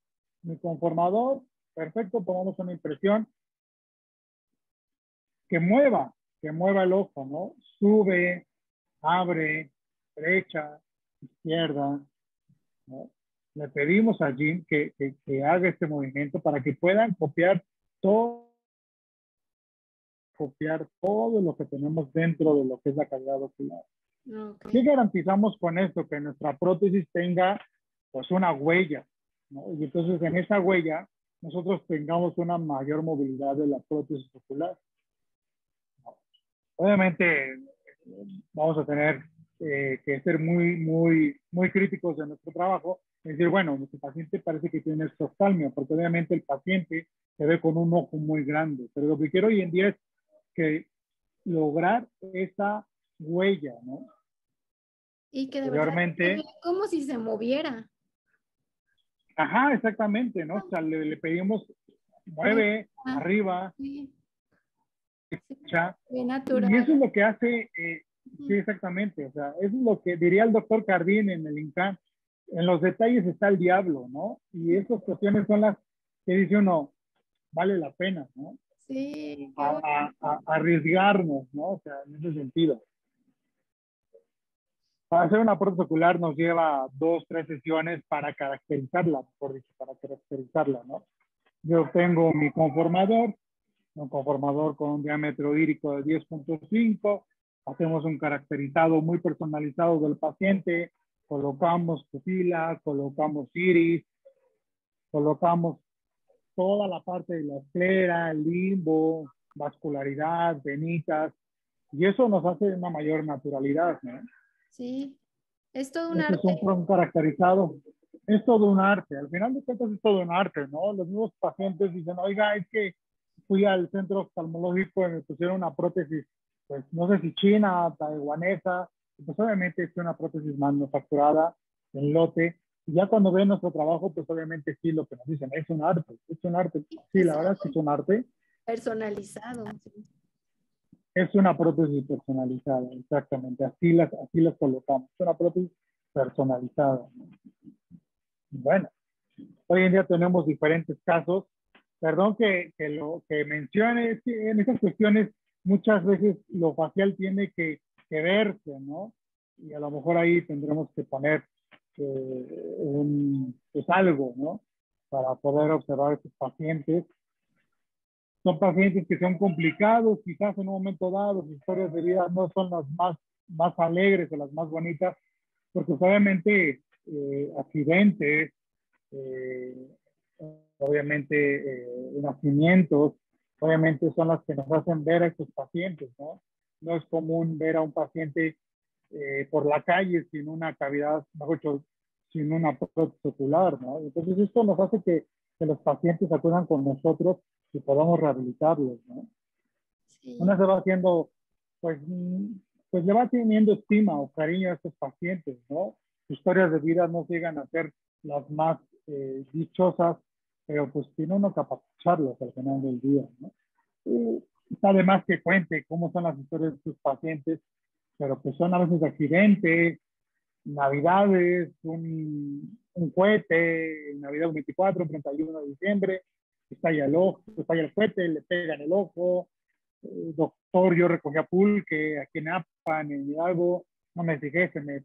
Mi conformador, perfecto, ponemos una impresión que mueva, que mueva el ojo, ¿no? Sube, abre, derecha, izquierda, ¿no? Le pedimos a Jim que, que, que haga este movimiento para que puedan copiar todo copiar todo lo que tenemos dentro de lo que es la calidad ocular. ¿Qué garantizamos con esto? Que nuestra prótesis tenga pues una huella, ¿no? Y entonces en esa huella nosotros tengamos una mayor movilidad de la prótesis ocular. Obviamente vamos a tener eh, que ser muy, muy, muy críticos de nuestro trabajo. Es decir, bueno, nuestro paciente parece que tiene exoftalmia, porque obviamente el paciente se ve con un ojo muy grande. Pero lo que quiero hoy en día es que lograr esa huella, ¿no? Y que de verdad, como si se moviera. Ajá, exactamente, ¿no? O sea, le, pedimos, mueve, arriba. Sí. natural. Y eso es lo que hace, eh, sí, exactamente, o sea, es lo que diría el doctor Cardín en el INCAN. En los detalles está el diablo, ¿no? Y esas cuestiones son las que dice uno, vale la pena, ¿no? a, arriesgarnos, ¿no? O sea, en ese sentido. Para hacer una prótesis ocular nos lleva dos, tres sesiones para caracterizarla, por dicho, para caracterizarla, ¿no? Yo tengo mi conformador, un conformador con un diámetro hídrico de 10.5, hacemos un caracterizado muy personalizado del paciente, colocamos pupila, colocamos iris, colocamos toda la parte de la esclera, limbo, vascularidad, venitas, y eso nos hace una mayor naturalidad, ¿no? Sí, es todo un arte. Es un, caracterizado, es todo un arte, al final de cuentas es todo un arte, ¿no? Los mismos pacientes dicen, oiga, es que fui al centro oftalmológico y me pusieron una prótesis, pues no sé si china, taiwanesa, pues obviamente es una prótesis manufacturada en lote, ya cuando ven nuestro trabajo, pues obviamente sí, lo que nos dicen, es un arte, es un arte. Sí, la verdad es que es un arte. Personalizado. Es una prótesis personalizada, exactamente. Así las, así las colocamos. Es una prótesis personalizada. Bueno, hoy en día tenemos diferentes casos. Perdón que, que lo que mencione, en esas cuestiones muchas veces lo facial tiene que, que verse, ¿no? Y a lo mejor ahí tendremos que poner un, es algo, ¿no? Para poder observar a estos pacientes. Son pacientes que son complicados, quizás en un momento dado, sus historias de vida no son las más, más alegres o las más bonitas, porque obviamente eh, accidentes, eh, obviamente eh, nacimientos, obviamente son las que nos hacen ver a estos pacientes, ¿no? No es común ver a un paciente eh, por la calle sin una cavidad, mejor dicho, sin una prótesis ocular, ¿no? Entonces esto nos hace que, que, los pacientes acudan con nosotros y podamos rehabilitarlos, ¿no? Sí. Una se va haciendo, pues, pues le va teniendo estima o cariño a estos pacientes, ¿no? Sus historias de vida no llegan a ser las más eh, dichosas, pero pues tiene uno que apapacharlos al final del día, ¿no? Y además que cuente cómo son las historias de sus pacientes pero pues son a veces accidentes, navidades, un, un cohete, Navidad 24, 31 de diciembre, estalla el ojo, estalla el cohete, le pega en el ojo, eh, doctor, yo recogía pulque aquí en Apan, en Hidalgo, no me fijé, se me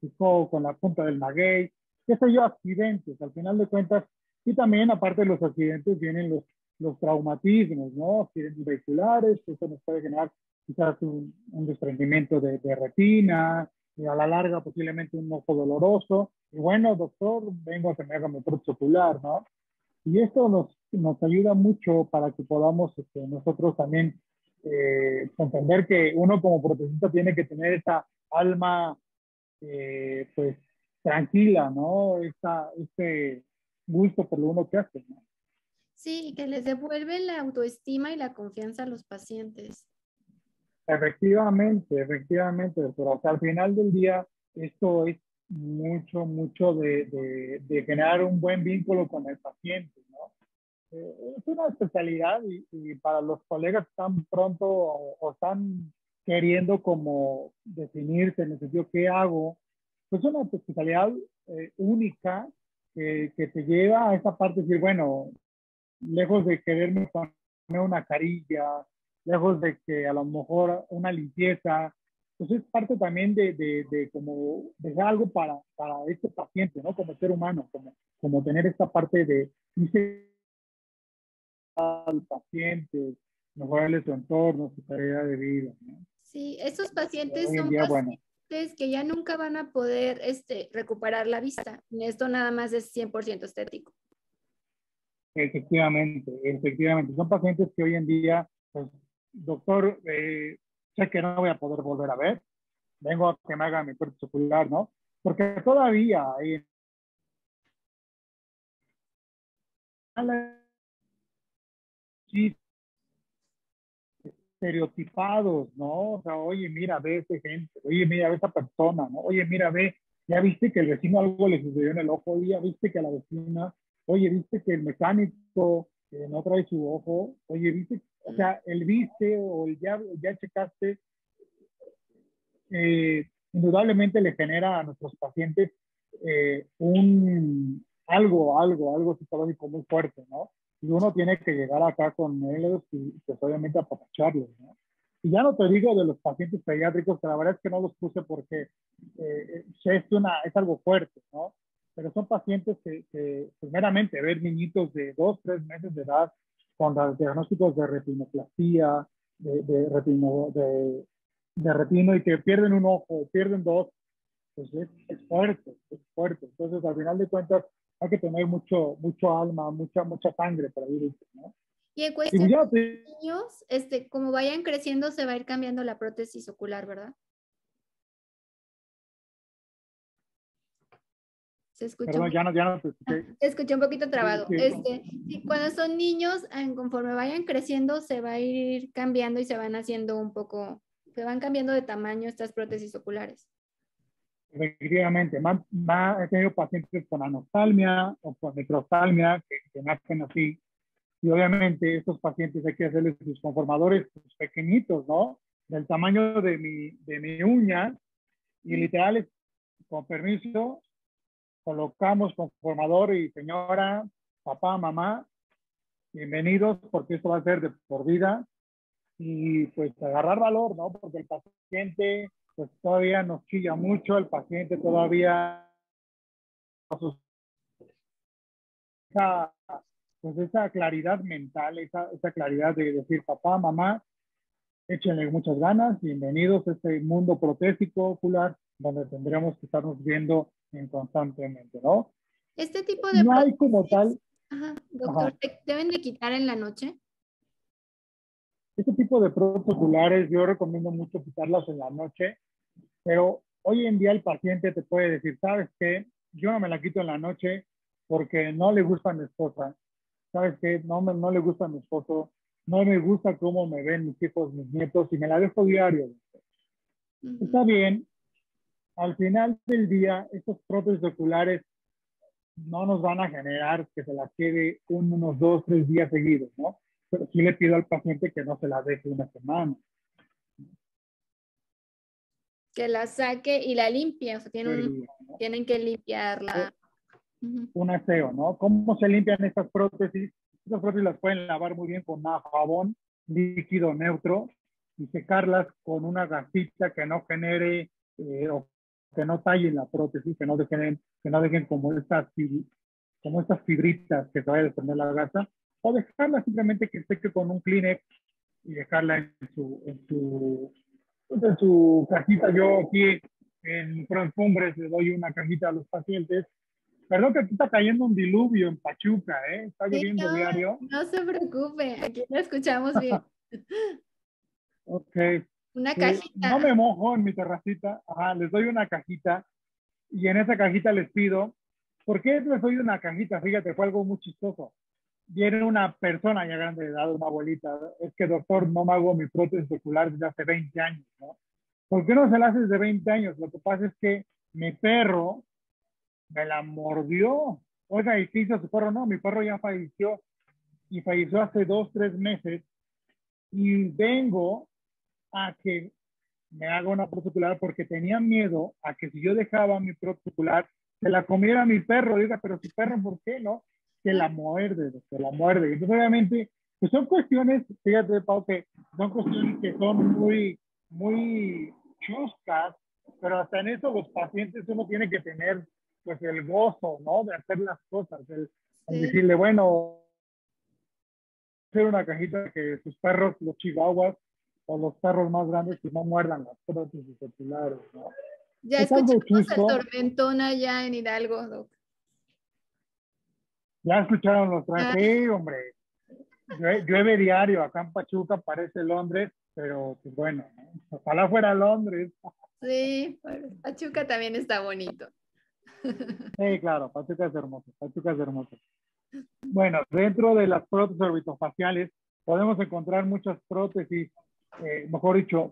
picó con la punta del maguey, qué sé yo, accidentes, al final de cuentas, y también aparte de los accidentes vienen los, los traumatismos, ¿no? Accidentes vehiculares, eso nos puede generar quizás un, un desprendimiento de, de, retina, y a la larga posiblemente un ojo doloroso. Y bueno, doctor, vengo a haga mi prótesis ocular, ¿no? Y esto nos, nos ayuda mucho para que podamos este, nosotros también eh, entender que uno como protesista tiene que tener esta alma, eh, pues, tranquila, ¿no? Esta, este gusto por lo uno que hace, ¿no? Sí, que les devuelve la autoestima y la confianza a los pacientes. Efectivamente, efectivamente, pero al final del día esto es mucho, mucho de, de, de, generar un buen vínculo con el paciente, ¿no? Eh, es una especialidad y, y, para los colegas que están pronto o, o, están queriendo como definirse en el sentido, ¿qué hago? Pues es una especialidad eh, única que, que, te lleva a esa parte de decir, bueno, lejos de quererme poner una carilla, lejos de que a lo mejor una limpieza, pues es parte también de, de, de como dejar algo para, para este paciente, ¿no? Como ser humano, como, como tener esta parte de al paciente, mejorarle su entorno, su calidad de vida, ¿no? Sí, estos pacientes son día, pacientes bueno. Que ya nunca van a poder este, recuperar la vista. Esto nada más es 100% estético. Efectivamente, efectivamente. Son pacientes que hoy en día, pues, doctor, eh, sé que no voy a poder volver a ver, vengo a que me haga mi prótesis ocular, ¿no? Porque todavía hay estereotipados, ¿no? O sea, oye, mira, ve esa gente, oye, mira, ve esa persona, ¿no? Oye, mira, ve, ya viste que el vecino algo le sucedió en el ojo, oye, ya viste que a la vecina, oye, viste que el mecánico eh, no trae su ojo, oye, viste, o sea, el viste o el ya, ya checaste, eh, indudablemente le genera a nuestros pacientes eh, un algo, algo, algo psicológico muy fuerte, ¿no? Y uno tiene que llegar acá con ellos y pues obviamente apapacharlos, ¿no? Y ya no te digo de los pacientes pediátricos, que la verdad es que no los puse porque eh, es, una, es algo fuerte, ¿no? Pero son pacientes que, que primeramente ver niñitos de dos, tres meses de edad con diagnósticos de retinoplastia, de, de, retino, de, de retino y que pierden un ojo, pierden dos, pues es, es, fuerte, es fuerte. Entonces, al final de cuentas, hay que tener mucho, mucho alma, mucha, mucha sangre para vivir ¿no? Y en cuestión y ya, de niños, este, como vayan creciendo, se va a ir cambiando la prótesis ocular, ¿verdad? Se escucha Perdón, ya no, ya no te escuché. Se escuché un poquito trabado. Sí, este, cuando son niños, conforme vayan creciendo, se va a ir cambiando y se van haciendo un poco, se van cambiando de tamaño estas prótesis oculares. Efectivamente, más, más, he tenido pacientes con anostalmia o con microstalmia que, que, nacen así. Y obviamente estos pacientes hay que hacerles sus conformadores pues, pequeñitos, ¿no? Del tamaño de mi, de mi uña. Y literal, con permiso, colocamos conformador y señora, papá, mamá, bienvenidos porque esto va a ser de por vida. Y pues agarrar valor, ¿no? Porque el paciente pues todavía nos chilla mucho, el paciente todavía esa, pues esa claridad mental, esa, esa claridad de decir papá, mamá, échenle muchas ganas, bienvenidos a este mundo protésico ocular donde tendremos que estarnos viendo en constantemente, ¿no? Este tipo de... No hay como tal... Ajá, doctor, ajá. ¿deben de quitar en la noche? Este tipo de prótesis oculares yo recomiendo mucho quitarlas en la noche, pero hoy en día el paciente te puede decir, ¿sabes qué? Yo no me la quito en la noche porque no le gusta a mi esposa. ¿Sabes qué? No, me, no le gusta a mi esposo. No me gusta cómo me ven mis hijos, mis nietos y me la dejo diario. Uh -huh. Está bien. Al final del día, estos prótesis oculares no nos van a generar que se la quede unos dos, tres días seguidos, ¿no? pero sí le pido al paciente que no se la deje una semana. Que la saque y la limpie, o sea, tienen, sí, ¿no? tienen que limpiarla. Un aseo, ¿no? ¿Cómo se limpian estas prótesis? Estas prótesis las pueden lavar muy bien con jabón, líquido neutro y secarlas con una gasita que no genere eh, o que no tallen la prótesis, que no dejen, que no dejen como estas, como estas fibritas que se vaya a desprender la gasa, o dejarla simplemente que seque con un Kleenex y dejarla en su, en su, en su cajita. Yo aquí en Transcumbres le doy una cajita a los pacientes. Perdón que aquí está cayendo un diluvio en Pachuca, ¿eh? Está lloviendo diario. No se preocupe, aquí lo escuchamos bien. ok. Una cajita. no me mojo en mi terracita. Ajá, les doy una cajita y en esa cajita les pido, ¿por qué les doy una cajita? Fíjate, fue algo muy chistoso. Viene una persona ya grande de edad, una abuelita, es que doctor, no me hago mi prótesis ocular desde hace 20 años, ¿no? ¿Por qué no se la hace desde 20 años? Lo que pasa es que mi perro me la mordió. Oiga, ¿y qué hizo su perro? No, mi perro ya falleció y falleció hace dos, tres meses y vengo a que me haga una protocolar porque tenía miedo a que si yo dejaba mi protocolar se la comiera mi perro. Diga, pero su perro, ¿por qué no? Se la muerde, se la muerde. Entonces, obviamente, pues son cuestiones, fíjate, Pau, que son cuestiones que son muy, muy chuscas, pero hasta en eso los pacientes uno tiene que tener, pues, el gozo, ¿no? De hacer las cosas, el, decirle, bueno, hacer una cajita que sus perros, los chihuahuas, o los perros más grandes que no muerdan las prótesis oculares, ¿no? Ya es escuchamos el tormentón allá en Hidalgo, Doc. Ya escucharon los trajes, ah. hombre. Llueve diario, acá en Pachuca parece Londres, pero pues bueno, ojalá fuera Londres. Sí, Pachuca también está bonito. Sí, claro, Pachuca es hermoso, Pachuca es hermoso. Bueno, dentro de las prótesis orbitofaciales podemos encontrar muchas prótesis eh, mejor dicho,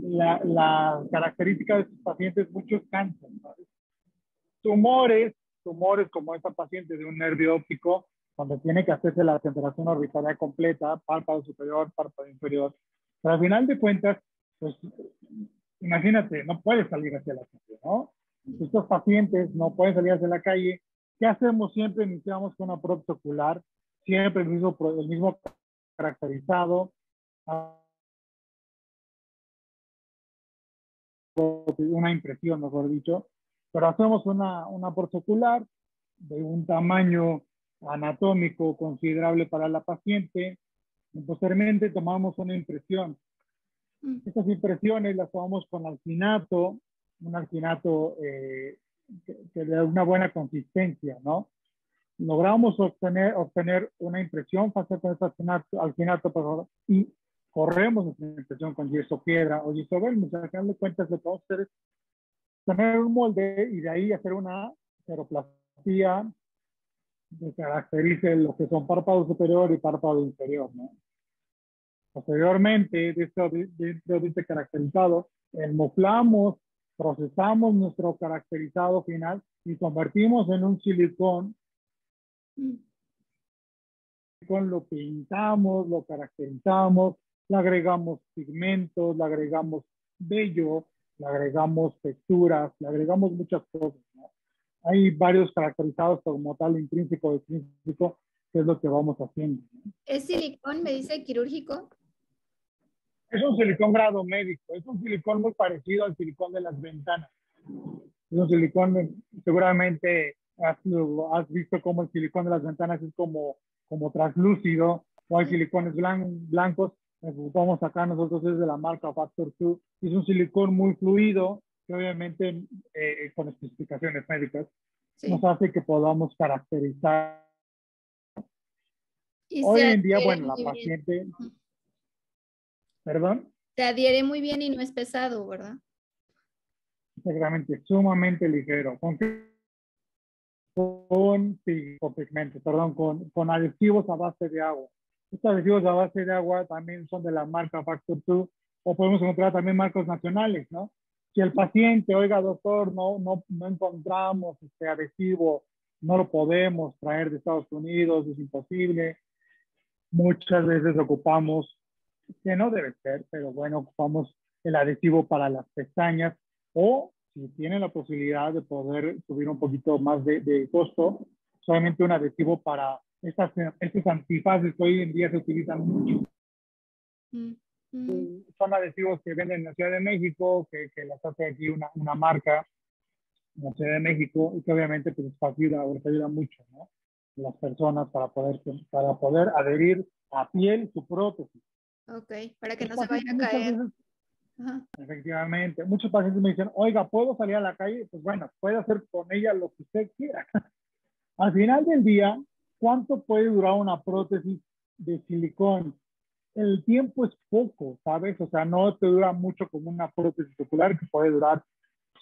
la, la, característica de estos pacientes, muchos cáncer, tumores, tumores como esta paciente de un nervio óptico, donde tiene que hacerse la temperatura orbitaria completa, párpado superior, párpado inferior. Pero al final de cuentas, pues imagínate, no puedes salir hacia la calle, ¿no? Estos pacientes no pueden salir hacia la calle. ¿Qué hacemos siempre? Iniciamos con una prótesis ocular, siempre el mismo, el mismo caracterizado, una impresión, mejor dicho, pero hacemos una, una portocular de un tamaño anatómico considerable para la paciente. Y posteriormente tomamos una impresión. Mm. Estas impresiones las tomamos con alginato, un alginato eh, que, le da una buena consistencia, ¿no? Logramos obtener, obtener una impresión fácil con este por favor, y corremos nuestra impresión con yeso piedra o yeso vermis. Al final de cuentas, lo que vamos a hacer es tener un molde y de ahí hacer una ceroplastía que caracterice lo que son párpado superior y párpado inferior. ¿no? Posteriormente, dentro de este caracterizado, enmoflamos, procesamos nuestro caracterizado final y convertimos en un silicón. Con lo pintamos, lo caracterizamos, le agregamos pigmentos, le agregamos vello, le agregamos texturas, le agregamos muchas cosas. Hay varios caracterizados como tal intrínseco, extrínseco, que es lo que vamos haciendo. ¿Es silicón, me dice quirúrgico? Es un silicón grado médico, es un silicón muy parecido al silicón de las ventanas. Es un silicón, seguramente has, has visto cómo el silicón de las ventanas es como, como translúcido, o hay silicones blancos, vamos acá nosotros es de la marca Factor 2. Es un silicón muy fluido que obviamente eh, con especificaciones médicas nos hace que podamos caracterizar. Hoy en día, bueno, la paciente... ¿Perdón? Se adhiere muy bien y no es pesado, ¿verdad? Exactamente, sumamente ligero. Con, con, con pigmentos, perdón, con, con aditivos a base de agua. Estos adhesivos a base de agua también son de la marca Factor 2 o podemos encontrar también marcos nacionales, ¿no? Si el paciente, oiga doctor, no, no, no encontramos este adhesivo, no lo podemos traer de Estados Unidos, es imposible. Muchas veces ocupamos, que no debe ser, pero bueno, ocupamos el adhesivo para las pestañas o si tiene la posibilidad de poder subir un poquito más de, de costo, solamente un adhesivo para estas, estos antifaces que hoy en día se utilizan mucho Mm, mm. Mm, Son adhesivos que venden en la Ciudad de México, que, que las hace aquí una, una marca en la Ciudad de México y que obviamente pues ayuda, ayuda mucho, ¿no? Las personas para poder, para poder adherir a piel su prótesis. Ok, para que no se vaya a caer. veces Ajá. Efectivamente. Muchos pacientes me dicen, oiga, ¿puedo salir a la calle? Pues bueno, puede hacer con ella lo que usted quiera. Al final del día, ¿cuánto puede durar una prótesis de silicón? El tiempo es poco, ¿sabes? O sea, no te dura mucho como una prótesis ocular que puede durar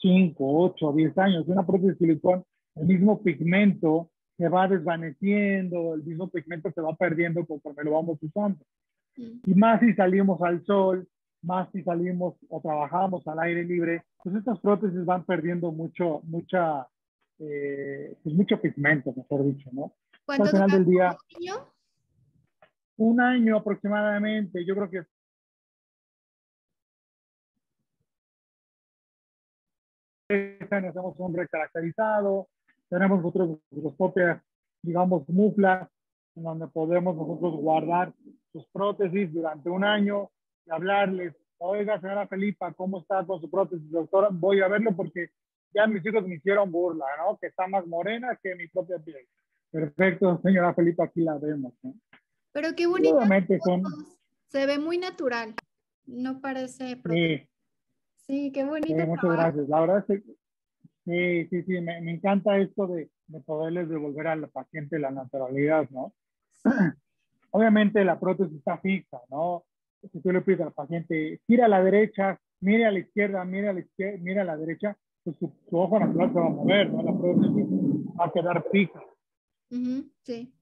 5, 8, 10 años. Una prótesis de silicón, el mismo pigmento se va desvaneciendo, el mismo pigmento se va perdiendo conforme lo vamos usando. Mm, Y más si salimos al sol, más si salimos o trabajamos al aire libre, pues estas prótesis van perdiendo mucho, mucha, eh, pues mucho pigmento, mejor dicho, ¿no? ¿Cuánto Al final del día, un año aproximadamente, yo creo que este año hacemos un recaracterizado, tenemos nosotros nuestras propias, digamos, muflas, en donde podemos nosotros guardar sus prótesis durante un año y hablarles, oiga, señora Felipa, ¿cómo está con su prótesis, doctora? Voy a verlo porque ya mis hijos me hicieron burla, ¿no? Que está más morena que mi propia piel. Perfecto, señora Felipa, aquí la vemos, ¿no? Pero qué bonito. son, Se ve muy natural. No parece sí, Sí, qué bonito. Sí, muchas trabajo. gracias. La verdad es que sí, sí, sí, me, me encanta esto de, de poderles devolver al paciente la naturalidad, ¿no? Sí. Obviamente la prótesis está fija, ¿no? Si tú le pides al paciente, gira a la derecha, mire a la izquierda, mire a la izquierda, mire a la derecha, pues su, su ojo natural se va a mover, ¿no? La prótesis va a quedar fija. Ujú, Sí,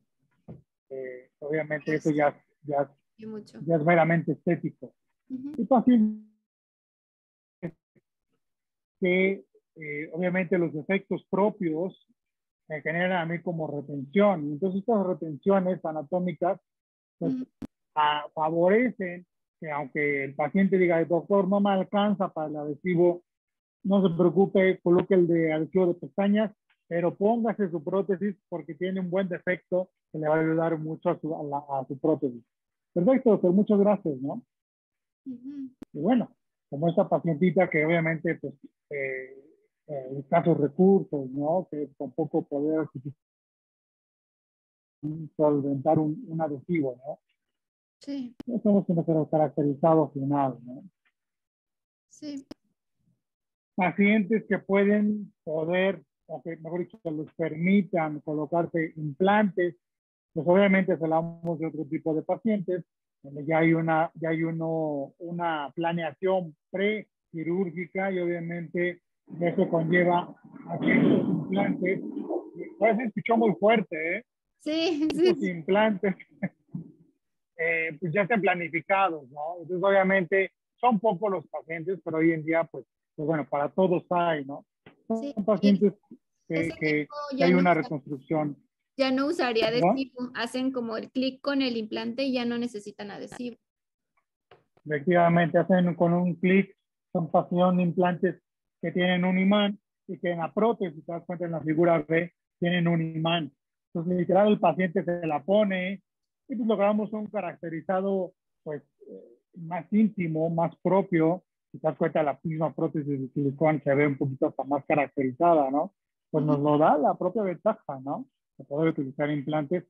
Eh, obviamente eso ya, ya, mucho. ya es meramente estético. Ujú, y pacientes que eh, obviamente los efectos propios me generan a mí como retención. Entonces estas retenciones anatómicas pues, ujú. a- favorecen que aunque el paciente diga, "Ay, doctor, no me alcanza para el adhesivo, no se preocupe, coloque el de adhesivo de pestañas, pero póngase su prótesis porque tiene un buen defecto que le va a ayudar mucho a su, a la- a su prótesis. Perfecto, doctor, muchas gracias, ¿no? Y bueno, como esta pacientita que obviamente pues eh, eh, escasos recursos, ¿no? Que tampoco poder solventar un, un adhesivo, ¿no? Sí, No somos nuestro caracterizado final, ¿no? sí. Pacientes que pueden poder, o que mejor dicho, les permitan colocarse implantes, pues obviamente hablamos de otro tipo de pacientes, donde ya hay una, ya hay uno, una planeación pre-quirúrgica y obviamente eso conlleva a que estos implantes, pues se escuchó muy fuerte, ¿eh? Sí, sí, estos implantes eh, pues ya están planificados, ¿no? Entonces obviamente son pocos los pacientes, pero hoy en día pues, pues bueno, para todos hay, ¿no? Son Sí, pacientes que, que- ya hay no una usa- reconstrucción. ya no usaría ¿No? adhesivo. Hacen como el clic con el implante y ya no necesitan adhesivo. Efectivamente, hacen con un clic, son pasión implantes que tienen un imán y que en la prótesis, si te das cuenta en la figura B, tienen un imán. Entonces, literal, el paciente se la pone y pues logramos un caracterizado pues eh, más íntimo, más propio. Si te das cuenta, la misma prótesis de silicón se ve un poquito hasta más caracterizada, ¿no? Pues nos lo da la propia ventaja, ¿no? De poder utilizar implantes.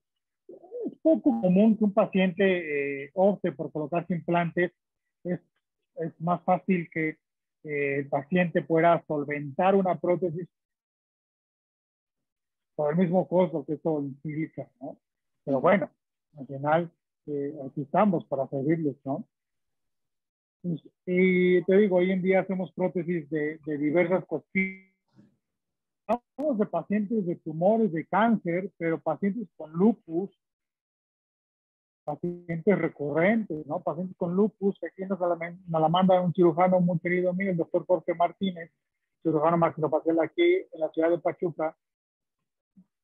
Es poco común que un paciente eh, opte por colocarse implantes. Es, es más fácil que eh, el paciente pueda solventar una prótesis por el mismo costo que eso implica, ¿no? Pero bueno, al final eh, aquí estamos para servirles, ¿no? Y te digo, hoy en día hacemos prótesis de, de diversas cuestiones. Hablamos de pacientes de tumores, de cáncer, pero pacientes con lupus, pacientes recurrentes, ¿no? Pacientes con lupus, aquí nos la, nos la manda un cirujano muy querido mío, el doctor Jorge Martínez, cirujano maxilofacial aquí en la ciudad de Pachuca.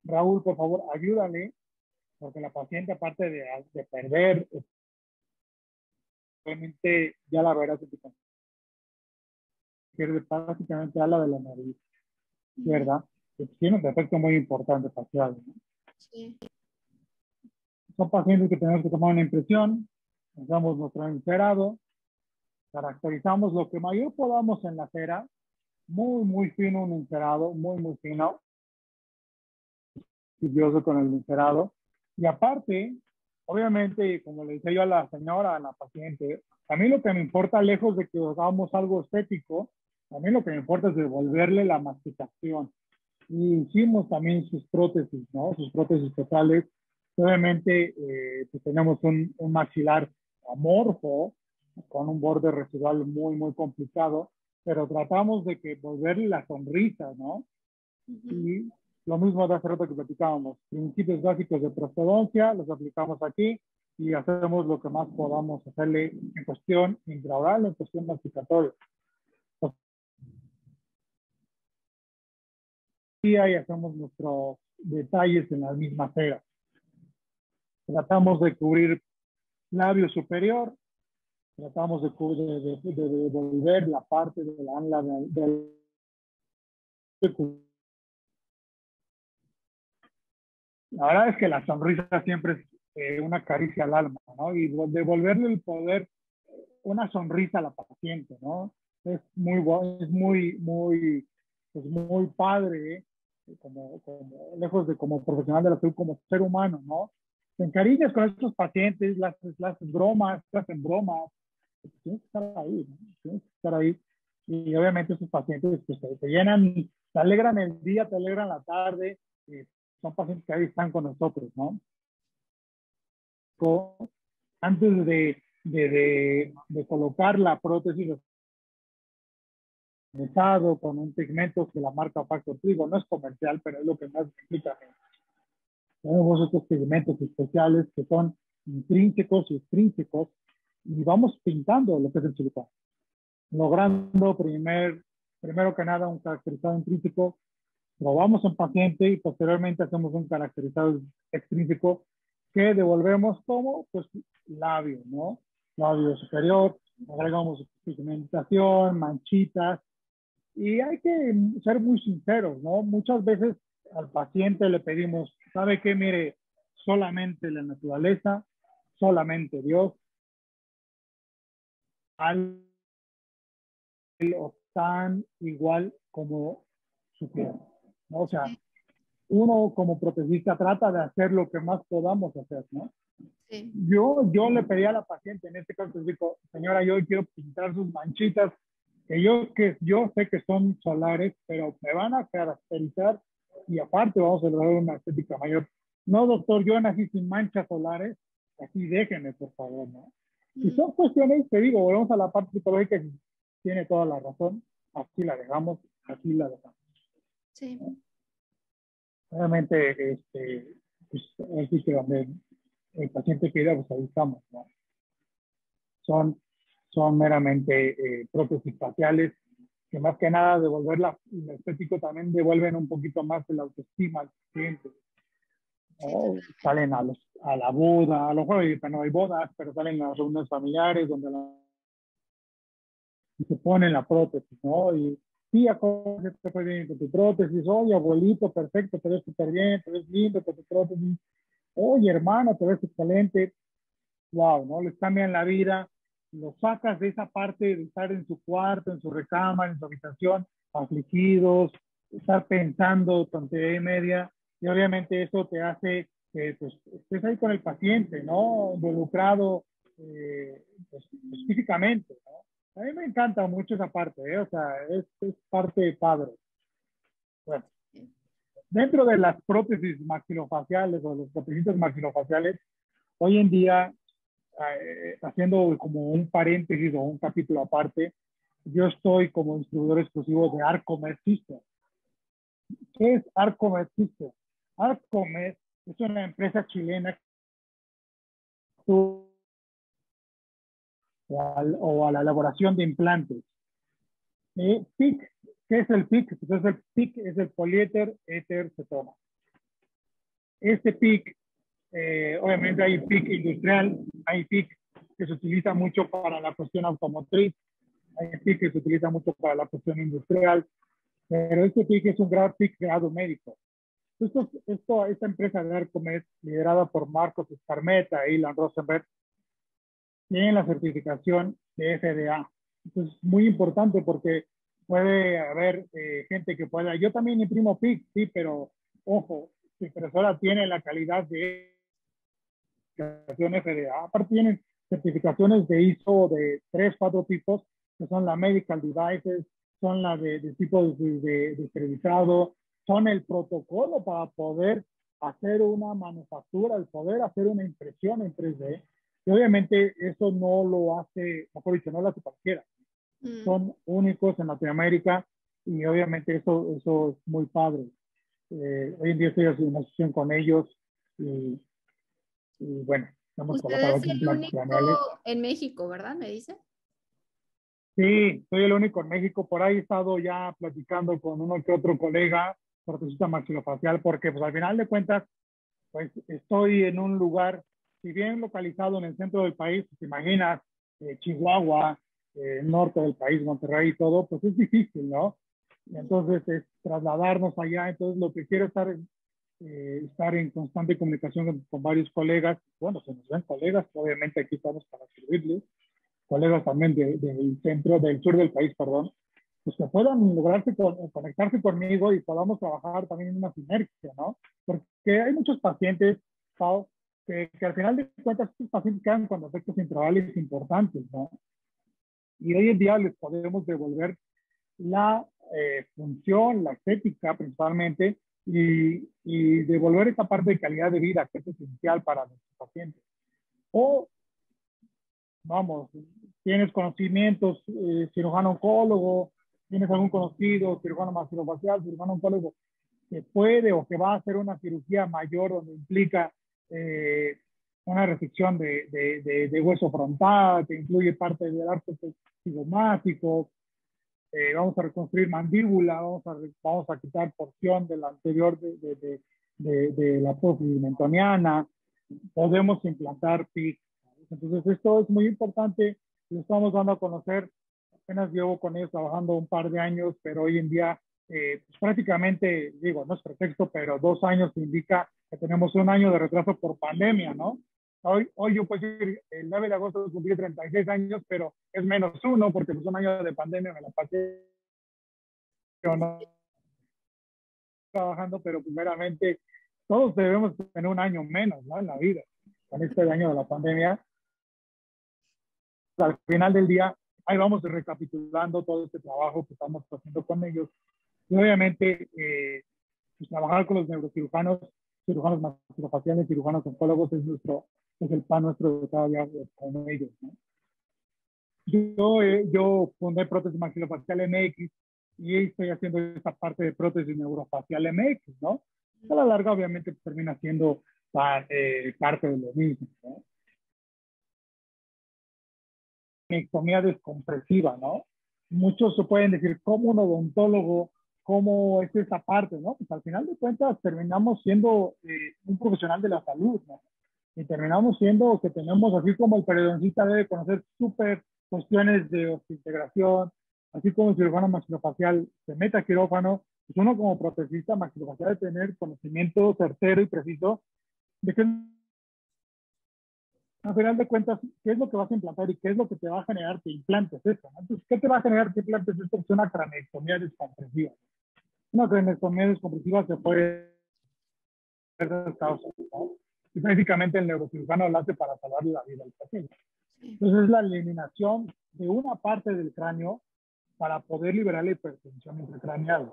Raúl, por favor, ayúdale, porque la paciente, aparte de, de perder, realmente ya la verás en tu pierde prácticamente ala de la nariz, ¿verdad? Tiene un defecto muy importante facial. ¿no? Sí. Son pacientes que tenemos que tomar una impresión, hacemos nuestro encerado, caracterizamos lo que mayor podamos en la cera, muy, muy fino un encerado, muy, muy fino, con el encerado. Y aparte, obviamente, como le decía yo a la señora, a la paciente, a mí lo que me importa, lejos de que hagamos algo estético, a mí lo que me importa es devolverle la masticación. Y hicimos también sus prótesis, ¿no? Sus prótesis totales. Obviamente, eh, pues tenemos un, un maxilar amorfo, con un borde residual muy, muy complicado, pero tratamos de que volverle la sonrisa, ¿no? Y lo mismo de hace rato que platicábamos, principios básicos de procedencia, los aplicamos aquí y hacemos lo que más podamos hacerle en cuestión intraoral, en cuestión masticatoria. Y ahí hacemos nuestros detalles en la misma cera. Tratamos de cubrir labio superior, tratamos de, de, de, devolver la parte de la ala del, la verdad es que la sonrisa siempre es eh, una caricia al alma, ¿no? Y devolverle el poder, una sonrisa a la paciente, ¿no? Es muy, es muy, muy, es muy padre, ¿eh? como, como, lejos de como profesional de la salud, como ser humano, ¿no? Te encariñas con estos pacientes, las, las bromas, hacen bromas, tienes que estar ahí, ¿no? Tienes que estar ahí. Y obviamente esos pacientes pues, te, llenan, te alegran el día, te alegran la tarde, eh, son pacientes que ahí están con nosotros, ¿no? Antes de, de, de, de colocar la prótesis, con un pigmento que la marca Factor Trigo no es comercial, pero es lo que más me explica. Tenemos estos pigmentos especiales que son intrínsecos y extrínsecos y vamos pintando lo que es el silicón, logrando primer, primero que nada un caracterizado intrínseco probamos en paciente y posteriormente hacemos un caracterizado extrínseco que devolvemos como pues labio, ¿no? Labio superior, agregamos pigmentación, manchitas y hay que ser muy sinceros, ¿no? Muchas veces al paciente le pedimos, ¿sabe qué? Mire, solamente la naturaleza, solamente Dios, al o tan igual como su piel. O sea, uno como protecista trata de hacer lo que más podamos hacer, ¿no? Sí. Yo, yo le pedí a la paciente, en este caso, digo, señora, yo quiero pintar sus manchitas, que yo, que yo sé que son solares, pero me van a caracterizar y aparte vamos a lograr una estética mayor. No, doctor, yo nací sin manchas solares, así déjenme, por favor, ¿no? Y son cuestiones, te digo, volvemos a la parte psicológica, tiene toda la razón, aquí la dejamos, aquí la dejamos. Sí. Obviamente, este, pues, así que donde el paciente pida, pues ahí estamos, ¿no? Son, son meramente eh, prótesis faciales que más que nada devolver la, el estético también devuelven un poquito más de la autoestima al paciente. salen a, los, a la boda, a lo mejor no hay bodas, pero salen a las reuniones familiares donde la, y se ponen la prótesis, ¿no? Y tía, ¿cómo te fue bien con tu prótesis? Oye, abuelito, perfecto, te ves súper bien, te ves lindo con tu prótesis. Oye, hermano, te ves excelente. Wow, ¿no? Les cambian la vida. Lo sacas de esa parte de estar en su cuarto, en su recámara, en su habitación, afligidos, estar pensando tontería y media. Y obviamente eso te hace que pues, estés ahí con el paciente, ¿no? Involucrado eh, pues físicamente, ¿no? A mí me encanta mucho esa parte, ¿eh? o sea, es, es parte padre. Bueno, dentro de las prótesis maxilofaciales o los prótesis maxilofaciales, hoy en día, eh, haciendo como un paréntesis o un capítulo aparte, yo estoy como instructor exclusivo de Arcomed System. ¿Qué es Arcomed System? Arcomed es una empresa chilena o a, la elaboración de implantes. Eh, PIC, ¿qué es el PIC? Pues el PIC es el poliéter éter cetona. Este PIC, eh, obviamente hay PIC industrial, hay PIC que se utiliza mucho para la cuestión automotriz, hay PIC que se utiliza mucho para la cuestión industrial, pero este PIC es un gran PIC creado médico. Esto, esto, esta empresa de Arcomed, liderada por Marcos Escarmeta e Ilan Rosenberg, tienen la certificación de FDA. Esto es muy importante porque puede haber eh, gente que pueda, yo también imprimo PIC, sí, pero ojo, su impresora tiene la calidad de certificación FDA. Aparte tienen certificaciones de ISO de tres, cuatro tipos, que son la Medical Devices, son las de, tipo de, de, son el protocolo para poder hacer una manufactura, el poder hacer una impresión en 3D. Y obviamente eso no lo hace, mejor dicho, no lo hace cualquiera. Mm. Son únicos en Latinoamérica y obviamente eso, eso es muy padre. Eh, hoy en día estoy en una sesión con ellos y, y bueno, estamos Usted es el único en México, ¿verdad? Me dice. Sí, soy el único en México. Por ahí he estado ya platicando con uno que otro colega, protesista maxilofacial, porque pues al final de cuentas, pues estoy en un lugar, si bien localizado en el centro del país, te imaginas, eh, Chihuahua, eh, norte del país, Monterrey y todo, pues es difícil, ¿no? entonces es trasladarnos allá. Entonces lo que quiero es estar, eh, estar en constante comunicación con, varios colegas. Bueno, se nos ven colegas, obviamente aquí estamos para servirles. Colegas también del centro, del sur del país, perdón. Pues que puedan lograrse conectarse conmigo y podamos trabajar también en una sinergia, ¿no? Porque hay muchos pacientes, que, que, al final de cuentas estos pacientes quedan con efectos intraorales importantes, ¿no? Y hoy en día les podemos devolver la eh, función, la estética principalmente, y, y, devolver esa parte de calidad de vida que es esencial para nuestros pacientes. O, vamos, tienes conocimientos, eh, cirujano oncólogo, tienes algún conocido, cirujano maxilofacial, cirujano oncólogo, que puede o que va a hacer una cirugía mayor donde implica eh, una resección de, de, de, hueso frontal, que incluye parte del arco cigomático, eh, vamos a reconstruir mandíbula, vamos a, vamos a quitar porción de la anterior de, de, de, de la prófila mentoniana, podemos implantar PIC. Entonces, esto es muy importante, lo estamos dando a conocer. Apenas llevo con ellos trabajando un par de años, pero hoy en día, eh, pues prácticamente, digo, no es pretexto, pero dos años indica que tenemos un año de retraso por pandemia, ¿no? Hoy, hoy yo puedo decir, el 9 de agosto cumplí 36 años, pero es menos uno porque pues un año de pandemia me la pasé no, trabajando, pero primeramente todos debemos tener un año menos ¿no? en la vida con este año de la pandemia. Al final del día, ahí vamos recapitulando todo este trabajo que estamos haciendo con ellos. Y obviamente, eh, pues, trabajar con los neurocirujanos, cirujanos maxilofaciales, cirujanos oncólogos es nuestro es el pan nuestro de cada día con ellos. ¿no? Yo, eh, yo fundé Prótesis Maxilofacial MX y estoy haciendo esta parte de prótesis neurofacial MX, ¿no? A la larga, obviamente, termina siendo eh, parte de lo mismo, ¿no? Descompresiva, ¿no? Muchos se pueden decir, ¿cómo un odontólogo, cómo es esa parte, ¿no? Pues al final de cuentas terminamos siendo eh, un profesional de la salud, ¿no? y terminamos siendo que tenemos, así como el periodoncista debe conocer súper cuestiones de integración, así como el cirujano maxilofacial se mete a quirófano, pues uno como protesista maxilofacial debe tener conocimiento certero y preciso de qué a final de cuentas, qué es lo que vas a implantar y qué es lo que te va a generar que implantes esto. Entonces, ¿qué te va a generar que implantes esto? Es una craneectomía descompresiva. Una craneectomía descompresiva se puede causas, ¿no? y el neurocirujano lo hace para salvar la vida del paciente. Entonces es la eliminación de una parte del cráneo para poder liberar la hipertensión intracraneal.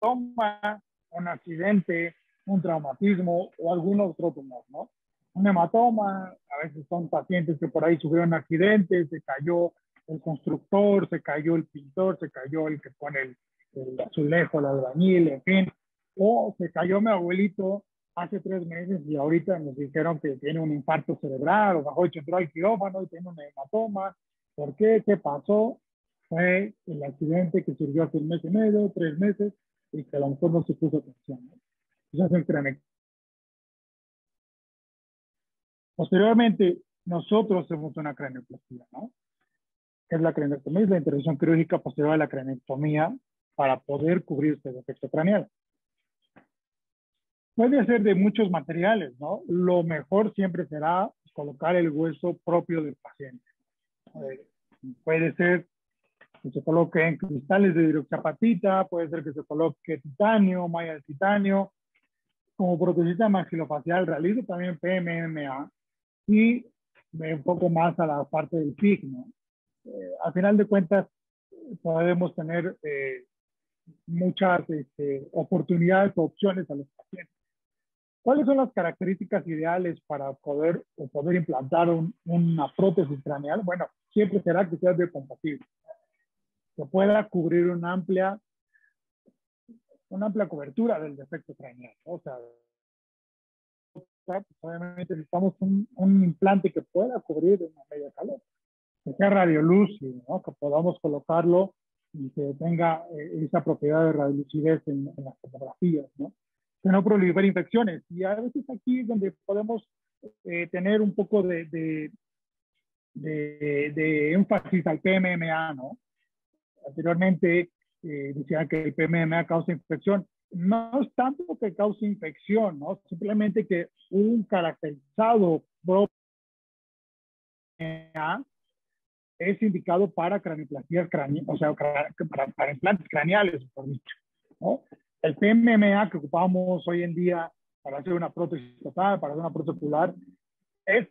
Toma un accidente, un traumatismo o algún otro tumor, ¿no? Un hematoma, a veces son pacientes que por ahí sufrieron accidentes, se cayó el constructor, se cayó el pintor, se cayó el que pone el, el azulejo, el albañil, en fin, o se cayó mi abuelito hace tres meses y ahorita nos dijeron que tiene un infarto cerebral o bajó y entró al quirófano y tiene un hematoma. ¿Por qué? ¿Qué pasó? Fue el accidente que surgió hace un mes y medio, tres meses, y que a lo mejor no se puso atención. ¿no? Eso es Posteriormente, nosotros hacemos una craneoplastia, ¿no? ¿Qué es la craneectomía? Es la intervención quirúrgica posterior a la craneectomía para poder cubrir este defecto craneal. Puede ser de muchos materiales, ¿no? Lo mejor siempre será colocar el hueso propio del paciente. Eh, puede ser que se coloque en cristales de hidroxiapatita, puede ser que se coloque titanio, malla de titanio. Como protesista maxilofacial realizo también PMMA y me enfoco más a la parte del PIC. Eh, al final de cuentas, podemos tener eh, muchas este, oportunidades o opciones a los pacientes. ¿Cuáles son las características ideales para poder, poder implantar una prótesis craneal? Bueno, siempre será que sea biocompatible que pueda cubrir una amplia, una amplia cobertura del defecto craneal. O sea, obviamente necesitamos un, un, implante que pueda cubrir una media calor, que sea radiolúcido, ¿no? que podamos colocarlo y que tenga eh, esa propiedad de radiolucidez en, en las fotografías, ¿no? que no prolifere infecciones. Y a veces aquí es donde podemos eh, tener un poco de, de, de, de énfasis al PMMA, ¿no? anteriormente eh, decían que el PMMA causa infección. No es tanto que cause infección, ¿no? Simplemente que un caracterizado propio es indicado para cranioplastías craneales, o sea, para, para, implantes craneales, por dicho. ¿no? El PMMA que ocupamos hoy en día para hacer una prótesis total, para hacer una prótesis ocular, es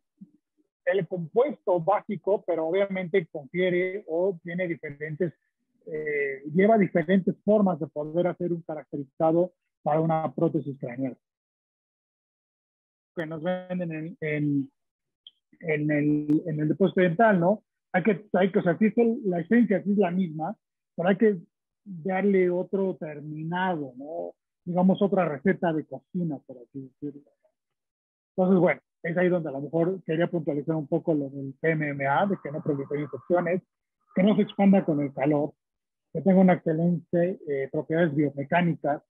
el compuesto básico, pero obviamente confiere o tiene diferentes eh, lleva diferentes formas de poder hacer un caracterizado para una prótesis craneal. Que nos venden en, en, en, el, en el depósito dental, ¿no? Hay que, hay que, o sea, la esencia es la misma, pero hay que darle otro terminado, ¿no? Digamos, otra receta de cocina, por así decirlo. Entonces, bueno, es ahí donde a lo mejor quería puntualizar un poco lo del PMMA, de que no proliferen infecciones, que no se expanda con el calor, que tenga una excelente eh, propiedades biomecánicas,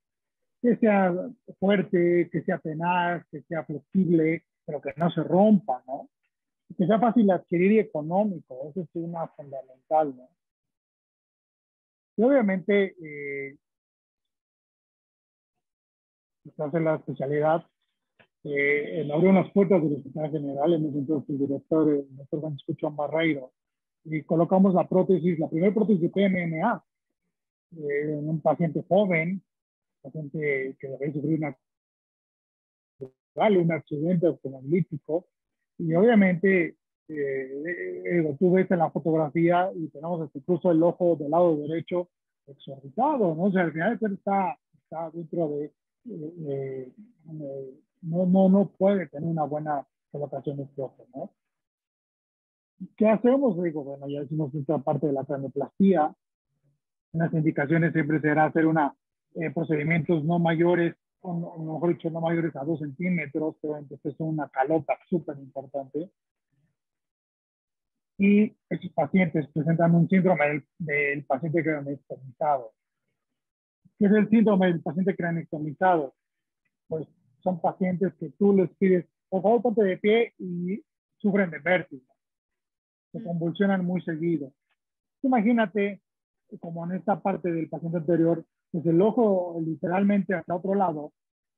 que sea fuerte, que sea tenaz, que sea flexible, pero que no se rompa, ¿no? Que sea fácil adquirir y económico, eso es una fundamental, ¿no? Y obviamente, eh, hace la especialidad, eh, abrió unas puertas del Hospital General, en ese entonces el director, el doctor Francisco Barreiro, y colocamos la prótesis, la primera prótesis de PMMA, eh, en un paciente joven, paciente que debe sufrir una, un accidente automovilístico, y obviamente eh, eh, tú ves en la fotografía y tenemos incluso el ojo del lado derecho exorbitado, ¿no? O sea, al final está, está dentro de, eh, no, no, no puede tener una buena colocación de este ojo, ¿no? ¿Qué hacemos? Digo, bueno, ya hicimos esta parte de la cranioplastía. Las indicaciones siempre será hacer una, eh, procedimientos no mayores, o mejor dicho, no mayores a 2 centímetros, pero entonces es una calota súper importante. Y estos pacientes presentan un síndrome del, del paciente craneostomizado. ¿Qué es el síndrome del paciente craneostomizado? Pues son pacientes que tú les pides, por favor, ponte de pie y sufren de vértigo se convulsionan muy seguido. Imagínate, como en esta parte del paciente anterior, pues el ojo literalmente hacia otro lado,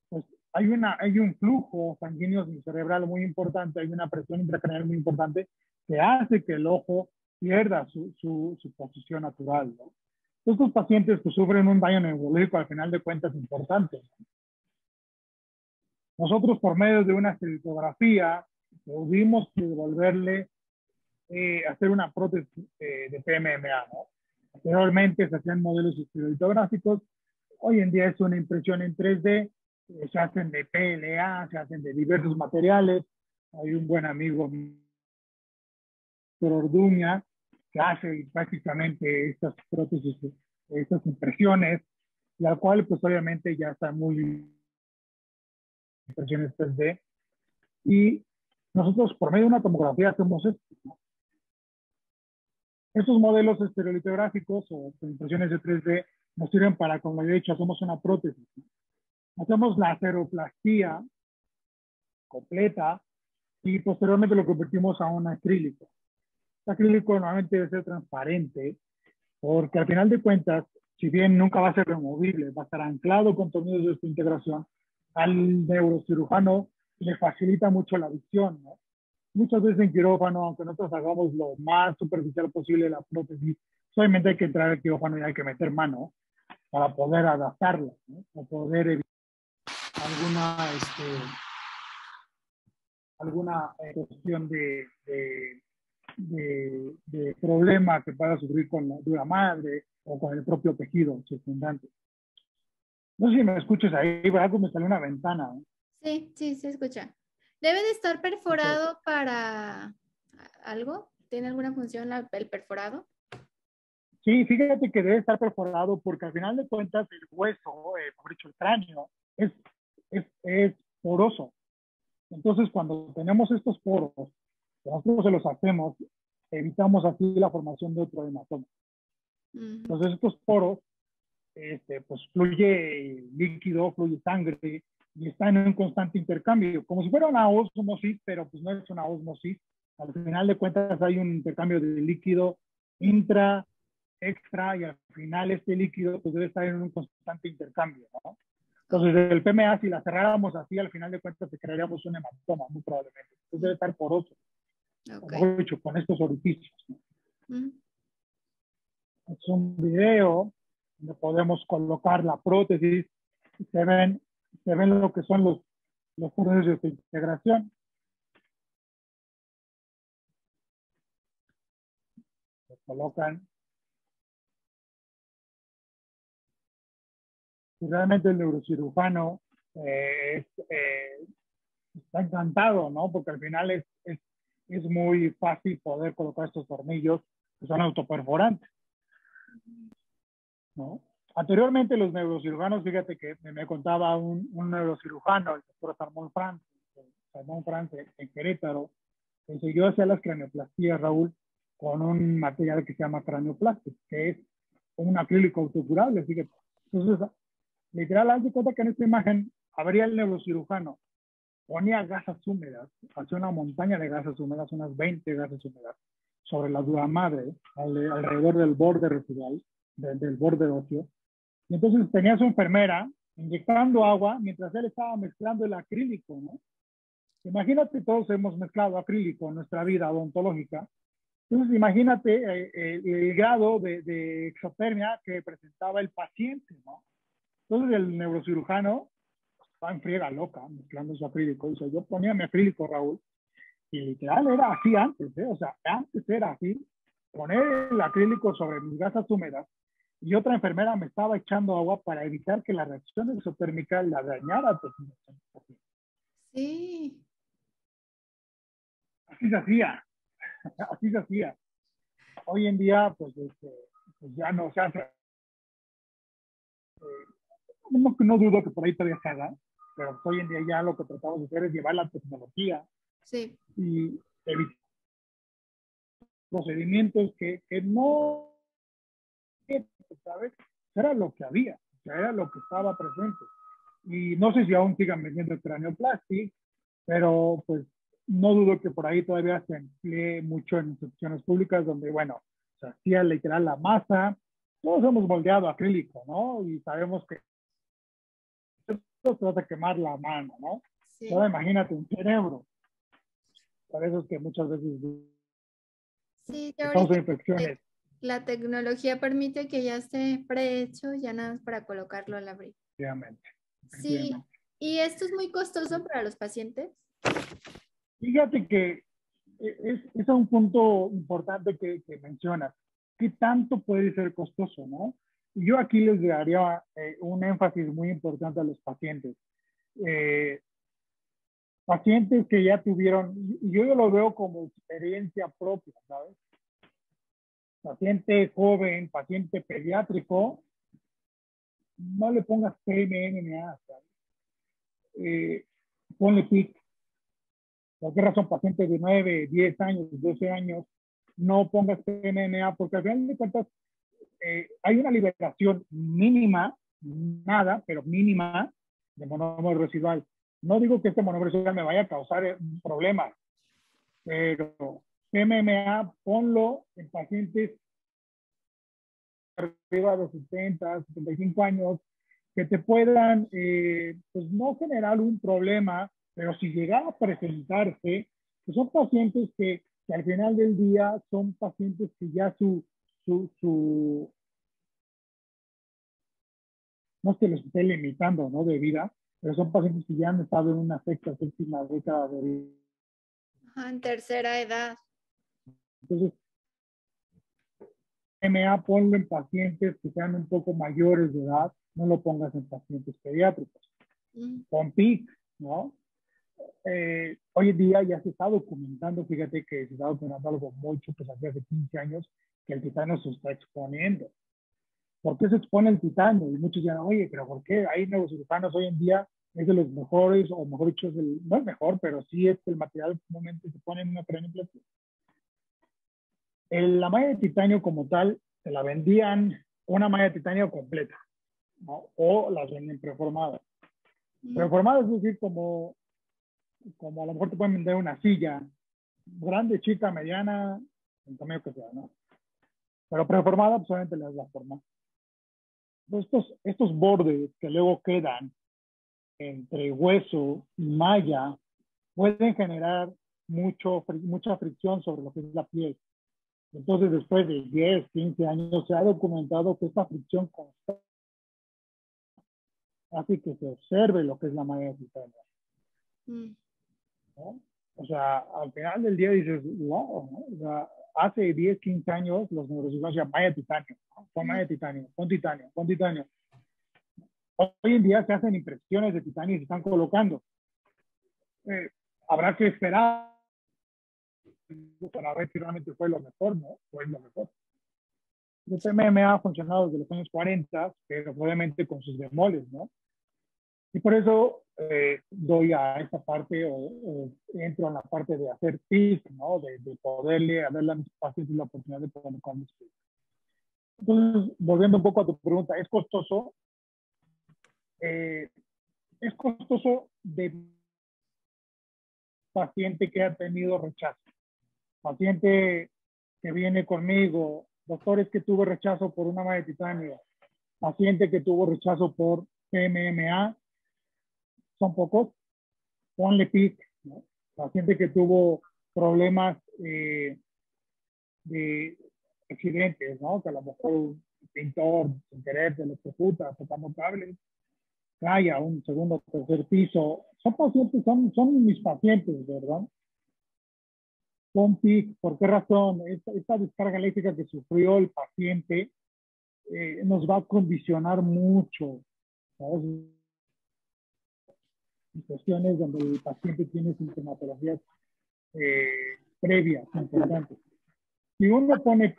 pues hay, una, hay un flujo sanguíneo cerebral muy importante, hay una presión intracraneal muy importante que hace que el ojo pierda su, su, su posición natural. ¿no? Estos pacientes que sufren un daño neurológico al final de cuentas importante. Nosotros por medio de una estereotografía pudimos devolverle eh, hacer una prótesis eh, de PMMA. ¿no? Anteriormente se hacían modelos estereolitográficos, hoy en día es una impresión en 3D, eh, se hacen de PLA, se hacen de diversos materiales. Hay un buen amigo, Orduña, que hace prácticamente estas prótesis, estas impresiones, la cual pues obviamente ya está muy impresiones 3D. Y nosotros por medio de una tomografía hacemos esto. ¿no? Estos modelos estereolitográficos o impresiones de 3D nos sirven para, como he dicho, hacemos una prótesis. Hacemos la ceroplastía completa y posteriormente lo convertimos a un acrílico. El acrílico normalmente debe ser transparente porque al final de cuentas, si bien nunca va a ser removible, va a estar anclado con tornillos de su integración, al neurocirujano le facilita mucho la visión, ¿no? Muchas veces en quirófano, aunque nosotros hagamos lo más superficial posible la prótesis, solamente hay que entrar al quirófano y hay que meter mano para poder adaptarla, ¿no? para poder evitar alguna, este, alguna eh, cuestión de, de, de, de, problema que pueda sufrir con la dura madre o con el propio tejido circundante. No sé si me escuchas ahí, ¿verdad? me salió una ventana. ¿eh? Sí, sí, se escucha. ¿Debe de estar perforado para algo? ¿Tiene alguna función el perforado? Sí, fíjate que debe estar perforado porque al final de cuentas el hueso, eh, por dicho el cráneo, es, es, es poroso. Entonces, cuando tenemos estos poros, nosotros se los hacemos, evitamos así la formación de otro hematoma. Entonces, estos poros, este, pues fluye líquido, fluye sangre, y está en un constante intercambio, como si fuera una osmosis, pero pues no es una osmosis. Al final de cuentas hay un intercambio de líquido intra, extra, y al final este líquido pues debe estar en un constante intercambio, ¿no? Entonces el PMA, si la cerráramos así, al final de cuentas se crearíamos un hematoma, muy probablemente. Entonces debe estar poroso, okay. hecho, con estos orificios. ¿no? Es un video donde podemos colocar la prótesis, se ven se ven lo que son los, los procesos de integración. Se colocan. Y realmente el neurocirujano eh, eh, está encantado, ¿no? Porque al final es, es, es muy fácil poder colocar estos tornillos que son autoperforantes. ¿no? Anteriormente los neurocirujanos, fíjate que me, contaba un, neurocirujano, el doctor Salmón Franz, Salmón Franz en Querétaro, que yo hacía las cranioplastías, Raúl, con un material que se llama cranioplástico, que es un acrílico autocurable, fíjate. Entonces, literal, haz cuenta que en esta imagen habría el neurocirujano, ponía gasas húmedas, hacía una montaña de gasas húmedas, unas 20 gasas húmedas, sobre la dura madre, alrededor del borde residual, del borde óseo, y entonces tenía su enfermera inyectando agua mientras él estaba mezclando el acrílico, ¿no? Imagínate, todos hemos mezclado acrílico en nuestra vida odontológica. Entonces, imagínate eh, eh, el, grado de, de, exotermia que presentaba el paciente, ¿no? Entonces, el neurocirujano estaba en friega loca mezclando su acrílico. Dice, yo ponía mi acrílico, Raúl, y literal era así antes, ¿eh? O sea, antes era así, poner el acrílico sobre mis gasas húmedas y otra enfermera me estaba echando agua para evitar que la reacción exotérmica la dañara. Sí. Así se hacía, así se hacía. Hoy en día, pues, este, pues ya no se hace. Eh, no, no, dudo que por ahí todavía se haga, pero hoy en día ya lo que tratamos de hacer es llevar la tecnología sí. y evitar procedimientos que, que no ¿sabes? Era lo que había, era lo que estaba presente. Y no sé si aún sigan vendiendo el cranioplastic, pero pues no dudo que por ahí todavía se emplee mucho en instituciones públicas donde, bueno, se hacía literal la masa, todos hemos moldeado acrílico, ¿no? Y sabemos que esto trata de quemar la mano, ¿no? Sí. Ahora imagínate un cerebro. Por eso es que muchas veces sí, causa infecciones la tecnología permite que ya esté prehecho, ya nada más para colocarlo al abrir. Sí, ¿y esto es muy costoso para los pacientes? Fíjate que es, es un punto importante que, que, mencionas. ¿Qué tanto puede ser costoso, no? Yo aquí les daría eh, un énfasis muy importante a los pacientes. Eh, pacientes que ya tuvieron, yo lo veo como experiencia propia, ¿sabes? Paciente joven, paciente pediátrico, no le pongas PMMA, eh, ponle PIC. ¿Por qué razón paciente de 9, 10 años, 12 años, no pongas PMMA? Porque al final de cuentas eh, hay una liberación mínima, nada, pero mínima, de monómero residual. No digo que este monómero residual me vaya a causar un problema, pero MMA, ponlo en pacientes arriba de 70, 75 años, que te puedan, eh, pues no generar un problema, pero si llega a presentarse, pues son pacientes que, que, al final del día son pacientes que ya su, su, su no es que los esté limitando, ¿no? De vida, pero son pacientes que ya han estado en una sexta, séptima década de vida. en tercera edad. Entonces, MA ponlo en pacientes que sean un poco mayores de edad, no lo pongas en pacientes pediátricos. Mm. Con PIC, ¿no? Eh, hoy en día ya se está documentando, fíjate que se está documentando algo mucho, pues hace 15 años, que el titanio se está exponiendo. ¿Por qué se expone el titanio? Y muchos dirán, oye, pero ¿por qué? Hay neurocirujanos hoy en día, es de los mejores, o mejor dicho, es el, no es mejor, pero sí es el material que comúnmente se pone en una cranioplastia. La malla de titanio como tal, se la vendían una malla de titanio completa, ¿no? o las venden preformadas. Preformadas es decir, como, como a lo mejor te pueden vender una silla, grande, chica, mediana, en tamaño que sea, ¿no? Pero preformada, pues solamente le das la forma estos, estos bordes que luego quedan entre hueso y malla pueden generar mucho, mucha fricción sobre lo que es la piel. Entonces, después de 10, 15 años, se ha documentado que esta fricción constante hace que se observe lo que es la malla titanio. Mm. O sea, al final del día dices, wow, o sea, hace 10, 15 años los neurocirujanos decían malla titanio, con malla titanio, con titanio, con titanio. Hoy en día se hacen impresiones de titanio y se están colocando. Eh, habrá que esperar para ver si realmente fue lo mejor, ¿no? Fue lo mejor. El PMMA ha funcionado desde los años 40, pero obviamente con sus bemoles, ¿no? Y por eso eh, doy a esta parte o, entro en la parte de hacer PIC, ¿no? De, de poderle darle a mis pacientes la oportunidad de poder con Entonces, volviendo un poco a tu pregunta, ¿es costoso? Eh, es costoso de paciente que ha tenido rechazo. Paciente que viene conmigo, doctores que tuvo rechazo por una malla de titanio, paciente que tuvo rechazo por PMMA, son pocos, ponle PIC, paciente que tuvo problemas eh, de accidentes, ¿no? que a lo mejor un pintor sin querer se electrocuta tocando cables, cae un segundo o tercer piso. Son pacientes, son, son mis pacientes, ¿verdad? Con PIC, ¿por qué razón? Esta, descarga eléctrica que sufrió el paciente eh, nos va a condicionar mucho. ¿sabes? situaciones donde el paciente tiene sintomatologías eh, previas importantes. Si uno pone,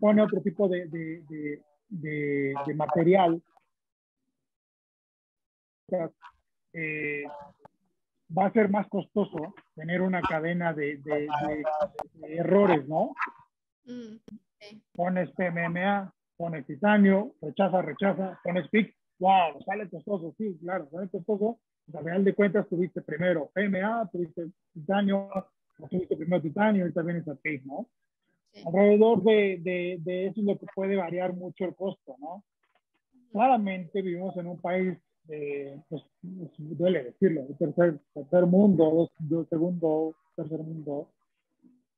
pone otro tipo de, de, de, de material, eh, va a ser más costoso tener una cadena de, errores, ¿no? Mm, pones PMMA, pones titanio, rechaza, rechaza, pones PIC, wow, sale costoso, sí, claro, sale costoso, al final de cuentas tuviste primero PMA, tuviste titanio, tuviste primero titanio y también es PIC, ¿no? Alrededor de, de, de, eso es lo que puede variar mucho el costo, ¿no? Claramente vivimos en un país, de, pues, duele decirlo, de tercer, tercer mundo, de segundo, tercer mundo.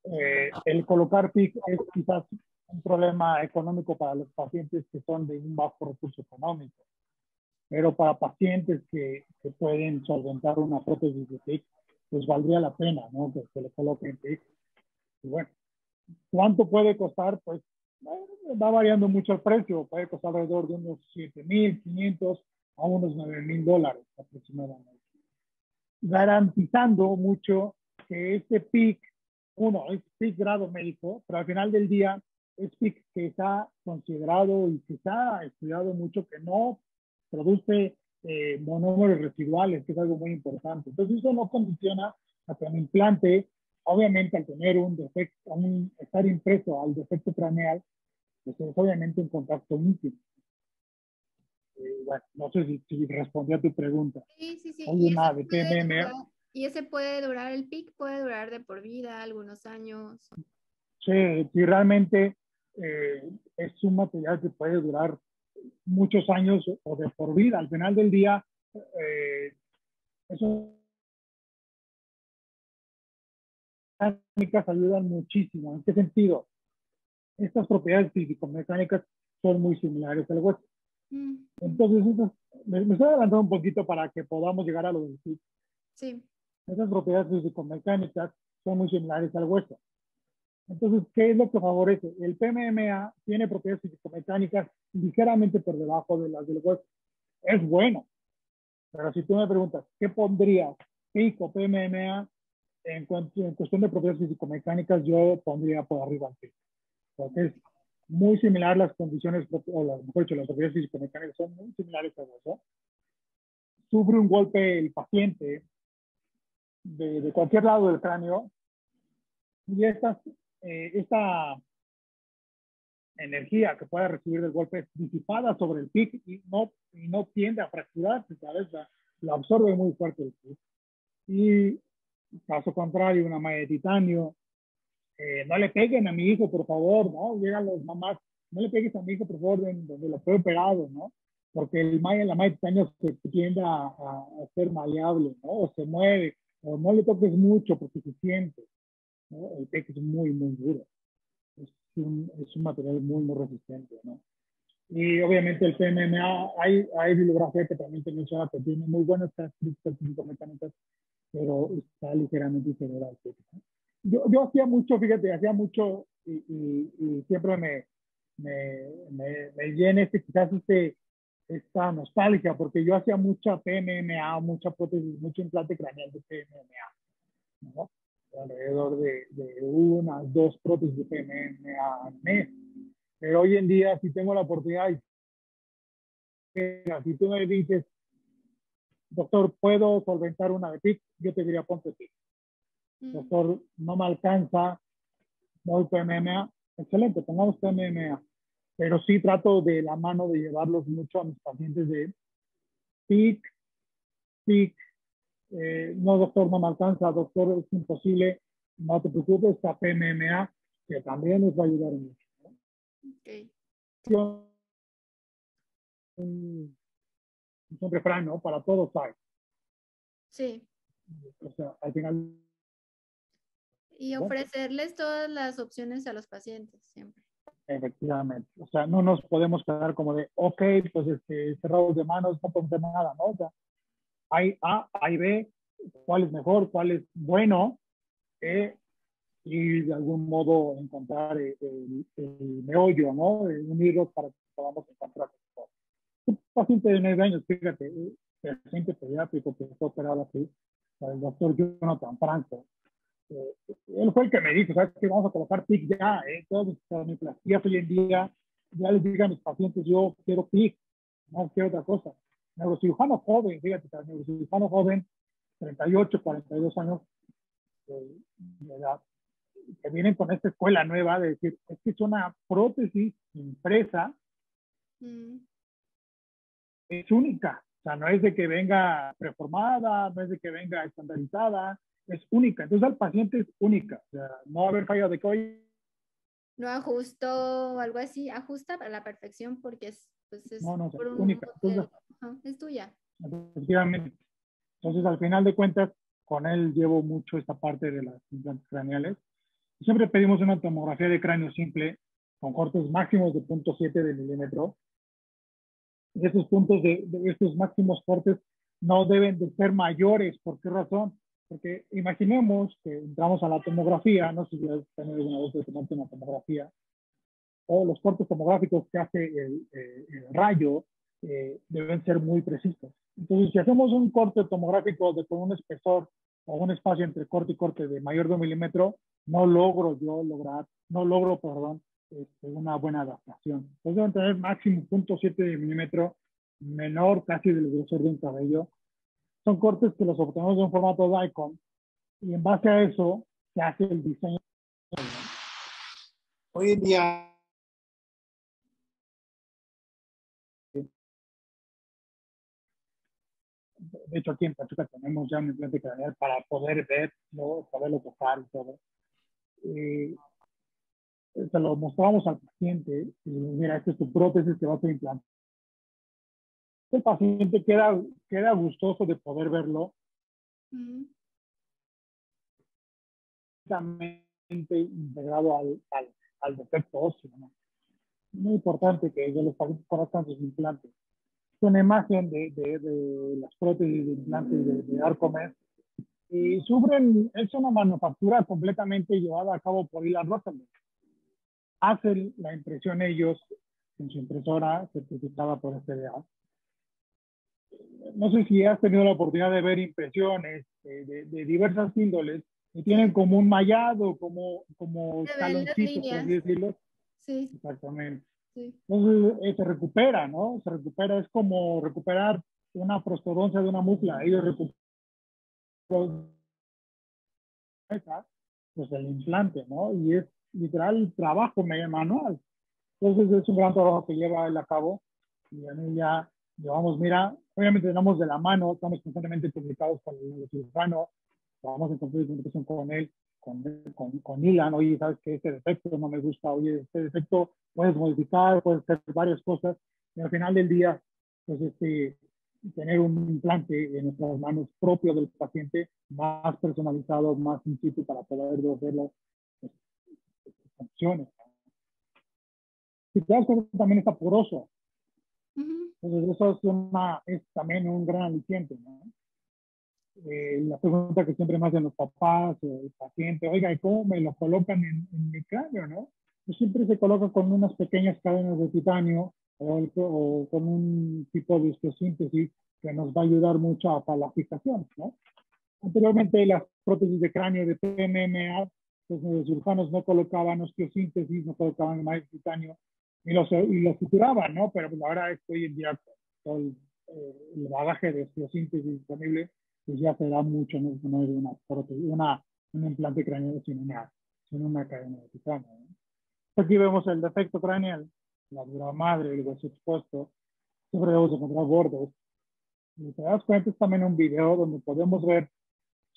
Eh, el colocar PIC es quizás un problema económico para los pacientes que son de un bajo recurso económico pero para pacientes que, que pueden solventar una prótesis de PIC, pues valdría la pena, ¿no? Que se le coloquen PIC. Y bueno, ¿cuánto puede costar? Pues va variando mucho el precio, puede costar alrededor de unos 7.500 a unos 9.000 dólares aproximadamente. Garantizando mucho que este PIC, uno, es PIC grado médico, pero al final del día es PIC que está considerado y que está estudiado mucho, que no produce eh, monómeros residuales, que es algo muy importante. Entonces eso no condiciona a que un implante, obviamente al tener un defecto, un, estar impreso al defecto craneal, pues es obviamente un contacto íntimo. Eh, bueno, no sé si, si, respondí a tu pregunta. Sí, sí, sí. ¿Y, ese puede, y ese puede durar, el PIC puede durar de por vida, algunos años. Sí, sí realmente eh, es un material que puede durar muchos años o de por vida. Al final del día, eh, eso mecánicas ayudan muchísimo. ¿En qué sentido? Estas propiedades físico-mecánicas son muy similares al hueso. Entonces, me, estoy adelantando un poquito para que podamos llegar a lo del sí. Sí. Esas propiedades físico-mecánicas son muy similares al hueso. Entonces, ¿qué es lo que favorece? El PMMA tiene propiedades físico-mecánicas ligeramente por debajo de las del hueso. Es bueno. Pero si tú me preguntas, ¿qué pondría pico PMMA en, en cuestión de propiedades físico-mecánicas? Yo pondría por arriba el pico. Porque es muy similar las condiciones, o las, mejor dicho, las propiedades físico-mecánicas son muy similares al hueso. Sufre un golpe el paciente de, de cualquier lado del cráneo y estas eh, esta energía que pueda recibir del golpe es disipada sobre el PIC y no, y no tiende a fracturarse, ¿sabes? La, la absorbe muy fuerte el PIC. Y caso contrario, una malla de titanio, eh, no le peguen a mi hijo, por favor, ¿no? Llegan los mamás, no le pegues a mi hijo, por favor, donde lo fue operado, ¿no? Porque el malla, la malla de titanio se tiende a, a, ser maleable, ¿no? O se mueve, o no le toques mucho porque se siente. El PEC es muy, muy duro. Es un, es un material muy, muy resistente, ¿no? Y obviamente el PMMA, hay, hay bibliografía que también te menciona que tiene muy buenas características pero está ligeramente inferior al PEC. Yo, yo hacía mucho, fíjate, hacía mucho y, siempre me, me, me, llena este, quizás este, esta nostalgia, porque yo hacía mucha PMMA, mucha prótesis, mucho implante craneal de PMMA. alrededor de, de unas dos prótesis de PMM al mes. Pero hoy en día, si tengo la oportunidad, si tú me dices, doctor, ¿puedo solventar una de PIC? Yo te diría, ponte PIC. Doctor, no me alcanza, no PMMA. Excelente, pongamos PMMA. Pero sí trato de la mano de llevarlos mucho a mis pacientes de PIC, PIC, eh, no, doctor, no me alcanza, doctor, es imposible, no te preocupes, está PMMA, que también nos va a ayudar mucho. Okay. Un, un refrán, ¿no? Para todos hay. Sí. O sea, al final. Y ofrecerles todas las opciones a los pacientes siempre. Efectivamente. O sea, no nos podemos quedar como de, ok, pues este, cerrados de manos, no podemos hacer nada, ¿no? O sea, hay A, hay B, cuál es mejor, cuál es bueno, eh, y de algún modo encontrar el, el, meollo, ¿no? Unirlos para que podamos encontrar. Un paciente de 9 años, fíjate, el paciente pediátrico que fue operado aquí, el doctor Jonathan Franco, eh, él fue el que me dijo, ¿sabes qué? Vamos a colocar PIC ya, ¿eh? Todas mis planoplastías hoy en día, ya les digo a mis pacientes, yo quiero PIC, no quiero otra cosa neurocirujano joven, fíjate, neurocirujano joven, 38, 42 años de edad, que vienen con esta escuela nueva de decir, es que es una prótesis impresa, mm. es única, o sea, no es de que venga preformada, no es de que venga estandarizada, es única. Entonces al paciente es única, o sea, no va a haber falla de que hoy... No ajustó o algo así, ajusta a la perfección porque es, pues es no, no, única. Entonces, es tuya. Efectivamente. Entonces, al final de cuentas, con él llevo mucho esta parte de las implantes craneales. Siempre pedimos una tomografía de cráneo simple con cortes máximos de 0.7 de milímetro. Y esos puntos de, estos máximos cortes no deben de ser mayores. ¿Por qué razón? Porque imaginemos que entramos a la tomografía, no sé si has tenido alguna vez de tomarte una tomografía, o los cortes tomográficos que hace el, eh, el rayo eh, deben ser muy precisos. Entonces, si hacemos un corte tomográfico de, con un espesor o un espacio entre corte y corte de mayor de un milímetro, no logro yo lograr, no logro, perdón, este, una buena adaptación. Entonces deben tener máximo 0.7 de milímetro, menor casi del grosor de un cabello. Son cortes que los obtenemos de un formato DICOM y en base a eso se hace el diseño. Hoy en día de hecho aquí en Pachuca tenemos ya un implante craneal para poder ver, ¿no? poderlo tocar y todo. Y se lo mostramos al paciente y mira, esta es tu prótesis que va a ser implante. El paciente queda, queda gustoso de poder verlo. integrado al, al, al defecto óseo. ¿no? Muy importante que los pacientes conozcan sus implantes. Es una imagen de, de, de las prótesis de implantes de, de Arcomed y sufren, es una manufactura completamente llevada a cabo por Ilan Rosenberg. Hacen la impresión ellos en su impresora certificada por FDA. No sé si has tenido la oportunidad de ver impresiones de, de diversas índoles y tienen como un mallado, como, como taloncitos, por así decirlo. Sí. Exactamente. Sí. Entonces eh, se recupera, ¿no? Se recupera, es como recuperar una prostodoncia de una mufla. Ellos recuperan pues el implante, ¿no? Y es literal trabajo manual. Entonces es un gran trabajo que lleva él a cabo y a mí ya llevamos, mira, obviamente tenemos de la mano, estamos constantemente publicados con el cirujano, vamos en comunicación con él, con, con, con Ilan, oye, sabes que este defecto no me gusta, oye, este defecto puedes modificar, puedes hacer varias cosas, y al final del día, pues este, tener un implante en nuestras manos propio del paciente, más personalizado, más in situ para poder ver las pues, funciones. Si te das también está poroso. Entonces, eso es, una, es también un gran aliciente. ¿no? Eh, la pregunta que siempre me hacen los papás o el paciente, oiga, ¿y cómo me lo colocan en, en mi cráneo? ¿no? Pues siempre se coloca con unas pequeñas cadenas de titanio o, con un tipo de osteosíntesis que nos va a ayudar mucho para la fijación. ¿no? Anteriormente las prótesis de cráneo de PMMA, pues los cirujanos no colocaban osteosíntesis, no colocaban más titanio y los, y los suturaban, ¿no? Pero pues ahora estoy en día todo el, eh, el bagaje de osteosíntesis disponible, pues ya se da mucho, no, no es una, una, un implante craneal, sino una, sino una cadena de titanio. ¿no? Aquí vemos el defecto craneal la dura madre, el hueso expuesto, siempre debemos encontrar bordes. Y te das cuenta, es también un video donde podemos ver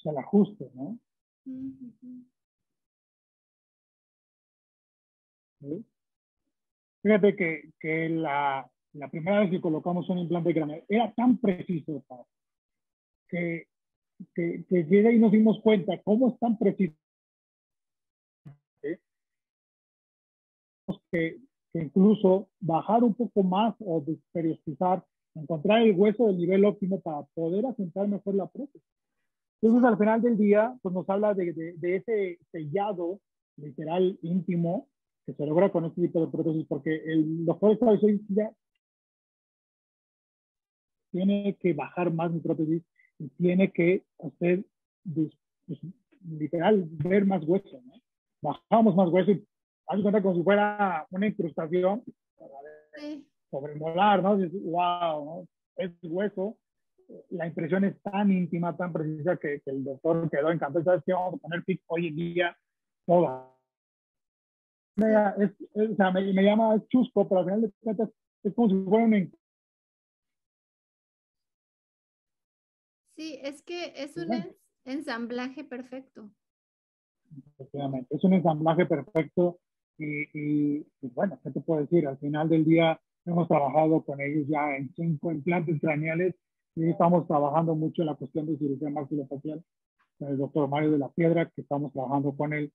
el ajuste, ¿no? ¿Sí? Fíjate que, que la, la, primera vez que colocamos un implante craneal era tan preciso que, que, que llega y nos dimos cuenta cómo es tan preciso ¿sí? que que incluso bajar un poco más o periostizar, encontrar el hueso del nivel óptimo para poder asentar mejor la prótesis. Entonces, al final del día, pues nos habla de, de, de, ese sellado literal íntimo que se logra con este tipo de prótesis, porque el doctor ya tiene que bajar más mi prótesis y tiene que hacer, pues, pues, literal, ver más hueso, ¿no? Bajamos más hueso y haz cuenta como si fuera una incrustación sí. sobre molar, ¿no? Dices, wow, ¿no? Es hueso. La impresión es tan íntima, tan precisa que, que el doctor quedó encantado. ¿Sabes qué? Vamos a poner PIC hoy en día toda. Me, es, es, o sea, me, me, llama chusco, pero al final de cuentas es como si fuera un Sí, es que es un ensamblaje perfecto. Efectivamente, es un ensamblaje perfecto y, y, y, bueno, ¿qué te puedo decir? Al final del día hemos trabajado con ellos ya en cinco implantes craneales y estamos trabajando mucho en la cuestión de cirugía maxilofacial con el doctor Mario de la Piedra, que estamos trabajando con él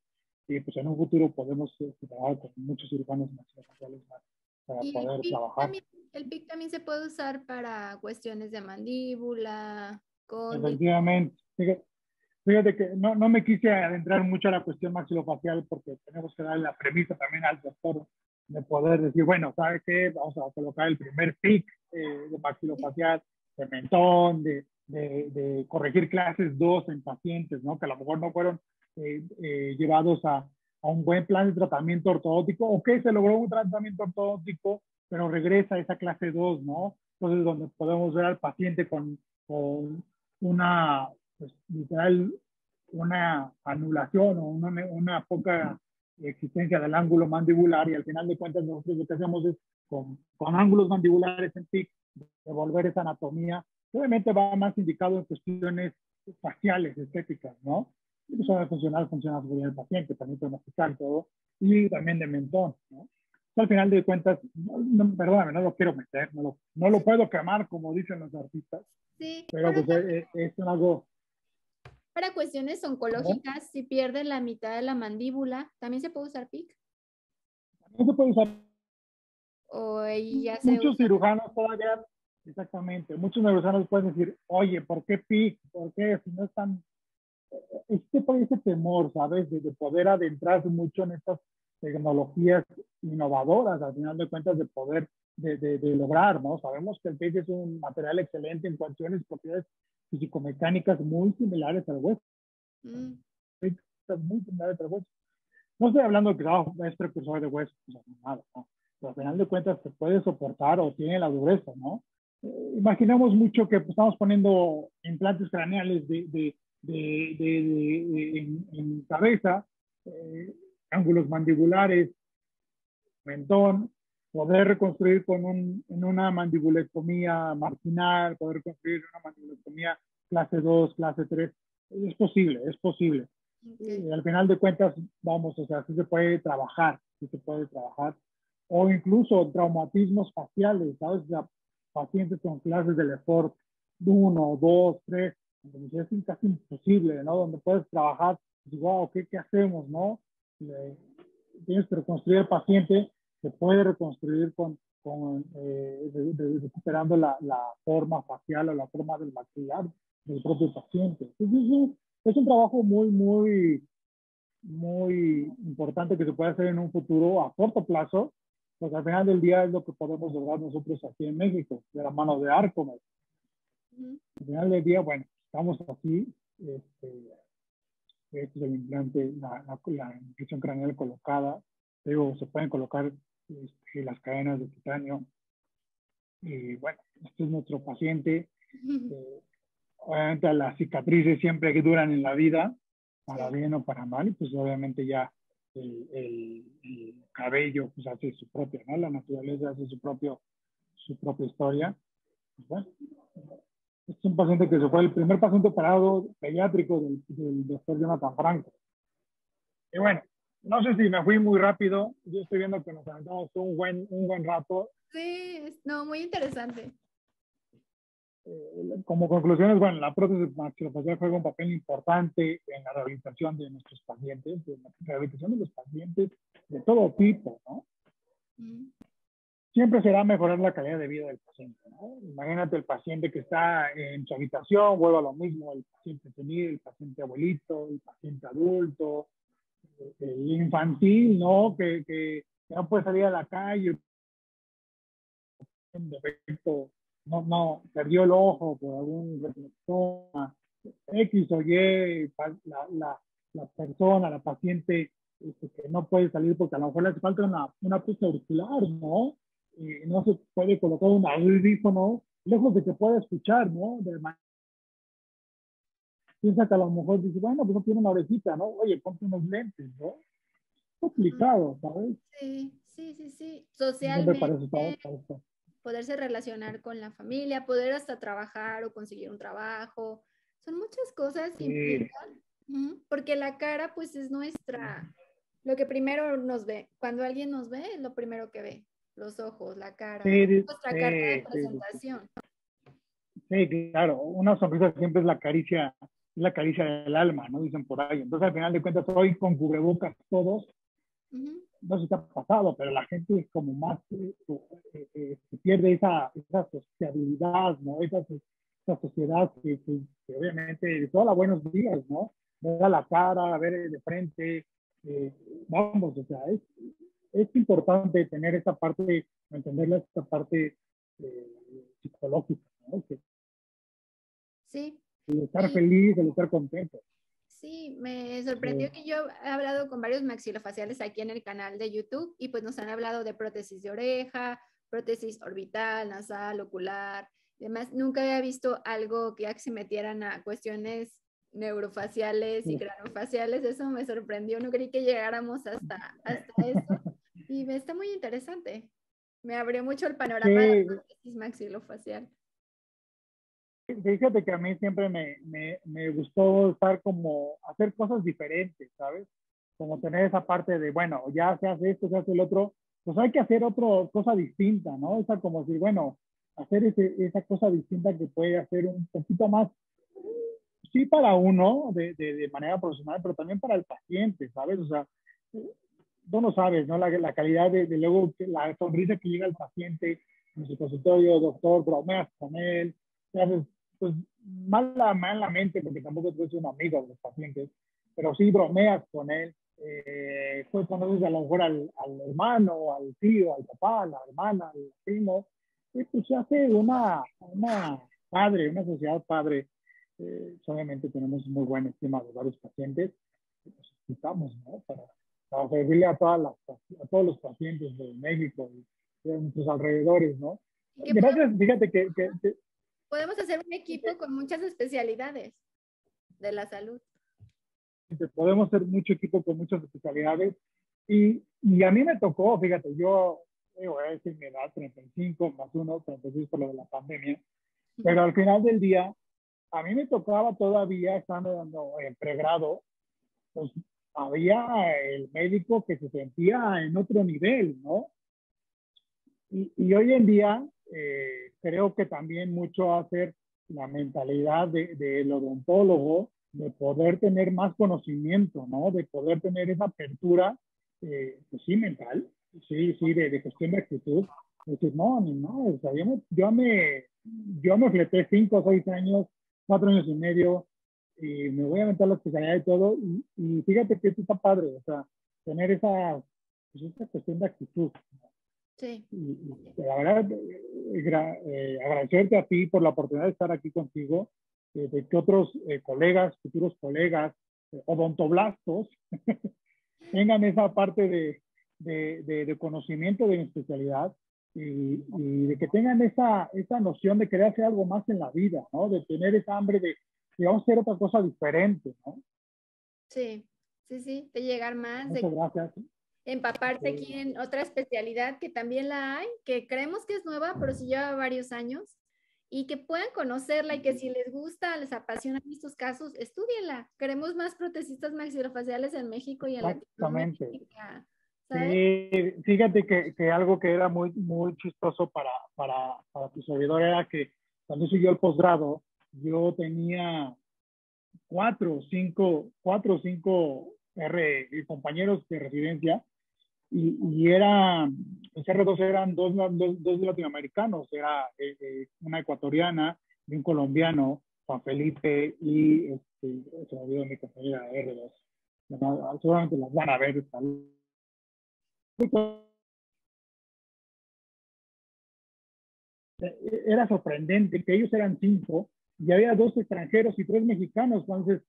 y pues en un futuro podemos eh, trabajar con muchos cirujanos maxilofaciales más para y poder el trabajar. También, el PIC también se puede usar para cuestiones de mandíbula, con... Efectivamente. Fíjate que no, no me quise adentrar mucho a la cuestión maxilofacial porque tenemos que darle la premisa también al doctor de poder decir, bueno, ¿sabe qué? Vamos a colocar el primer pic eh, de maxilofacial, de mentón, de, de, de, corregir clases 2 en pacientes, ¿no? Que a lo mejor no fueron llevados a, a, un buen plan de tratamiento ortodóntico, o que se logró un tratamiento ortodóntico, pero regresa a esa clase 2, ¿no? Entonces, donde podemos ver al paciente con, con una pues, literal una anulación o una, una, poca existencia del ángulo mandibular y al final de cuentas nosotros lo que hacemos es con, con ángulos mandibulares en TIC devolver esa anatomía obviamente va más indicado en cuestiones faciales, estéticas, ¿no? Eso de funcional funciona sobre el paciente, también podemos explicar todo, y también de mentón, ¿no? al final de cuentas, no, perdóname, no lo quiero meter, no lo, no lo puedo quemar como dicen los artistas, sí, pero pues es, es, algo para cuestiones oncológicas, si pierden la mitad de la mandíbula, ¿también se puede usar PIC? También se puede usar. O ya Muchos cirujanos todavía, exactamente, muchos neurosanos pueden decir, oye, ¿por qué PIC? ¿Por qué? Si no están... Este ese temor, ¿sabes? De, de poder adentrarse mucho en estas tecnologías innovadoras, al final de cuentas, de poder de, de, lograr, ¿no? Sabemos que el PIC es un material excelente en cuestiones, propiedades físico-mecánicas muy similares al hueso. Mm. Muy similares al hueso. No estoy hablando de que oh, es precursor de hueso, pues, nada, ¿no? Pero al final de cuentas se puede soportar o tiene la dureza, ¿no? Eh, imaginamos mucho que pues, estamos poniendo implantes craneales de, de, de, en, en, cabeza, eh, ángulos mandibulares, mentón, poder reconstruir con un, en una mandibulectomía marginal, poder construir una mandibulectomía clase 2, clase 3, es posible, es posible. Y al final de cuentas, vamos, o sea, sí se puede trabajar, sí se puede trabajar. O incluso traumatismos faciales, ¿sabes? O sea, pacientes con clases de Lefort 1, 2, 3, es casi imposible, ¿no? Donde puedes trabajar, y, wow, ¿qué, ¿qué hacemos, no? tienes que reconstruir el paciente se puede reconstruir con, con eh, recuperando la, la, forma facial o la forma del maxilar del propio paciente. Entonces, es un trabajo muy, muy, muy importante que se puede hacer en un futuro a corto plazo, pues al final del día es lo que podemos lograr nosotros aquí en México, de la mano de Arcomed. Al final del día, bueno, estamos aquí, este, este es el implante, la, la, la craneal colocada, digo, se pueden colocar este, las cadenas de titanio. Y bueno, este es nuestro paciente. Eh, obviamente las cicatrices siempre que duran en la vida, para bien o para mal, y pues obviamente ya el, el, cabello pues hace su propia, ¿no? La naturaleza hace su, propio, su propia historia. Pues, bueno, es un paciente que se fue el primer paciente operado pediátrico del, del doctor Jonathan Franco. Y bueno, no sé si me fui muy rápido. Yo estoy viendo que nos aventamos un buen, un buen rato. Sí, no, muy interesante. Eh, como conclusiones, bueno, la prótesis maxilofacial juega un papel importante en la rehabilitación de nuestros pacientes, en la rehabilitación de los pacientes de todo tipo, ¿no? Mm. Siempre será mejorar la calidad de vida del paciente, ¿no? Imagínate el paciente que está en su habitación, vuelve a lo mismo, el paciente senil, el paciente abuelito, el paciente adulto, el infantil, ¿no? Que, que, no puede salir a la calle, defecto, no, no, perdió el ojo por algún reflector, X o Y, la, la, la persona, la paciente, este, que no puede salir porque a lo mejor le falta una, una pieza auricular, ¿no? Y no se puede colocar un audífono lejos de que pueda escuchar, ¿no? De piensa que a lo mejor dice, bueno, pues no tiene una orejita, ¿no? Oye, ponte unos lentes, ¿no? Complicado, ¿sabes? Sí, sí, sí, sí. Socialmente, poderse relacionar con la familia, poder hasta trabajar o conseguir un trabajo. Son muchas cosas sí. porque la cara, pues, es nuestra, lo que primero nos ve. Cuando alguien nos ve, es lo primero que ve. Los ojos, la cara, nuestra carta de presentación. Sí, claro. Una sonrisa siempre es la caricia es la caricia del alma, ¿no? Dicen por ahí. Entonces, al final de cuentas, hoy con cubrebocas todos, no sé qué ha pasado, pero la gente es como más, eh, eh, eh, se pierde esa, esa sociabilidad, ¿no? Esa, esa sociedad que, obviamente, de todos los buenos días, ¿no? Ver a la cara, ver de frente, vamos, o sea, es, es importante tener esa parte, entenderla, esta parte psicológica, ¿no? sí, el estar feliz, el estar contento. Sí, me sorprendió que yo he hablado con varios maxilofaciales aquí en el canal de YouTube y pues nos han hablado de prótesis de oreja, prótesis orbital, nasal, ocular, demás. Nunca había visto algo que ya se metieran a cuestiones neurofaciales y cranofaciales. Eso me sorprendió. No creí que llegáramos hasta, hasta eso. Y me está muy interesante. Me abrió mucho el panorama de la prótesis maxilofacial. Fíjate que a mí siempre me, me, me, gustó estar como, hacer cosas diferentes, ¿sabes? Como tener esa parte de, bueno, ya se hace esto, se hace el otro, pues hay que hacer otra cosa distinta, ¿no? Esa como decir, bueno, hacer ese, esa cosa distinta que puede hacer un poquito más, sí para uno de, de, manera profesional, pero también para el paciente, ¿sabes? O sea, tú no sabes, ¿no? La, la calidad de, de, luego, la sonrisa que llega al paciente en su consultorio, doctor, bromeas con él, pues mala, malamente, porque tampoco tú eres un amigo de los pacientes, pero sí bromeas con él, eh, pues conoces a lo mejor al, al, hermano, al tío, al papá, a la hermana, al primo, y pues se hace una, una padre, una sociedad padre. Eh, obviamente tenemos muy buena estima de varios pacientes, y pues necesitamos, ¿no? Para, para servirle a, todas las, a todos los pacientes de México y de nuestros alrededores, ¿no? Gracias, fíjate que, que, Podemos hacer un equipo con muchas especialidades de la salud podemos ser mucho equipo con muchas especialidades. Y, y a mí me tocó, fíjate, yo voy a decir mi edad, 35 más 1, 36 por lo de la pandemia, pero al final del día, a mí me tocaba todavía, estando en pregrado, pues había el médico que se sentía en otro nivel, ¿no? Y, y hoy en día eh, creo que también mucho hacer la mentalidad del de, odontólogo de poder tener más conocimiento, ¿no? De poder tener esa apertura, eh, pues sí, mental, sí, sí, de, de de actitud. Decir, no, ni no, o sea, yo me, yo me, yo me fleté cinco, seis años, cuatro años y medio, y me voy a aventar la especialidad y todo, y, y fíjate que esto está padre, o sea, tener esa, pues esa cuestión de actitud. Sí. Y, la verdad, eh, eh, agradecerte a ti por la oportunidad de estar aquí contigo de que otros eh, colegas, futuros colegas, eh, odontoblastos, tengan esa parte de, de, de, conocimiento de mi especialidad y, y, de que tengan esa, esa noción de querer hacer algo más en la vida, ¿no? De tener esa hambre de, de vamos a hacer otra cosa diferente, ¿no? Sí, sí, sí, de llegar más. Muchas gracias. Empaparte aquí en otra especialidad que también la hay, que creemos que es nueva, pero sí lleva varios años, y que puedan conocerla y que si les gusta, les apasionan estos casos, estudienla. Queremos más protesistas maxilofaciales en México y en Latinoamérica. Sí, fíjate que, que, algo que era muy, muy chistoso para, para, para tu servidor era que cuando siguió el posgrado, yo tenía cuatro cinco, cuatro o cinco R, compañeros de residencia y, y era, los R2 eran dos, dos, dos latinoamericanos, era eh, eh, una ecuatoriana y un colombiano, Juan Felipe, y este, se me olvidó mi compañera R2. Seguramente las van a ver. Era sorprendente que ellos eran cinco y había dos extranjeros y tres mexicanos. Entonces,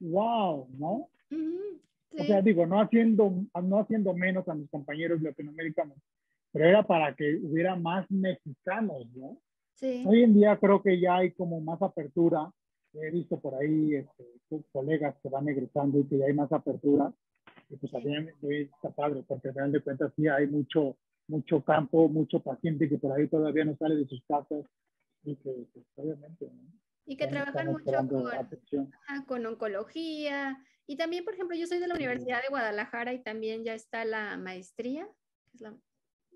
wow, ¿no? O sea, digo, no haciendo, no haciendo menos a mis compañeros latinoamericanos, pero era para que hubiera más mexicanos, ¿no? Sí. Hoy en día creo que ya hay como más apertura. He visto por ahí este, colegas que van egresando y que ya hay más apertura. Y pues también está padre, porque al final de cuentas sí hay mucho, mucho campo, mucho paciente que por ahí todavía no sale de sus casas y que pues, obviamente... Y que trabajan mucho con, con oncología, y también, por ejemplo, yo soy de la Universidad de Guadalajara y también ya está la maestría, que es la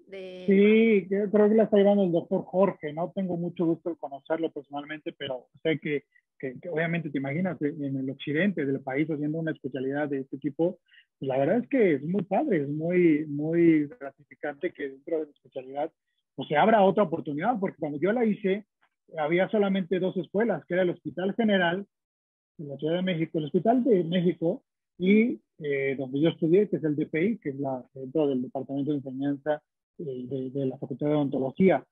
de... Sí, creo que la está llevando el doctor Jorge, no tengo mucho gusto de conocerlo personalmente, pero sé que, que, obviamente te imaginas en el occidente del país haciendo una especialidad de este tipo, pues la verdad es que es muy padre, es muy, muy gratificante que dentro de la especialidad pues se abra otra oportunidad, porque cuando yo la hice, había solamente dos escuelas, que era el Hospital General en la Ciudad de México, el Hospital de México y eh, donde yo estudié, que es el DPI, que es la, dentro del Departamento de Enseñanza eh, de, de, la Facultad de Odontología.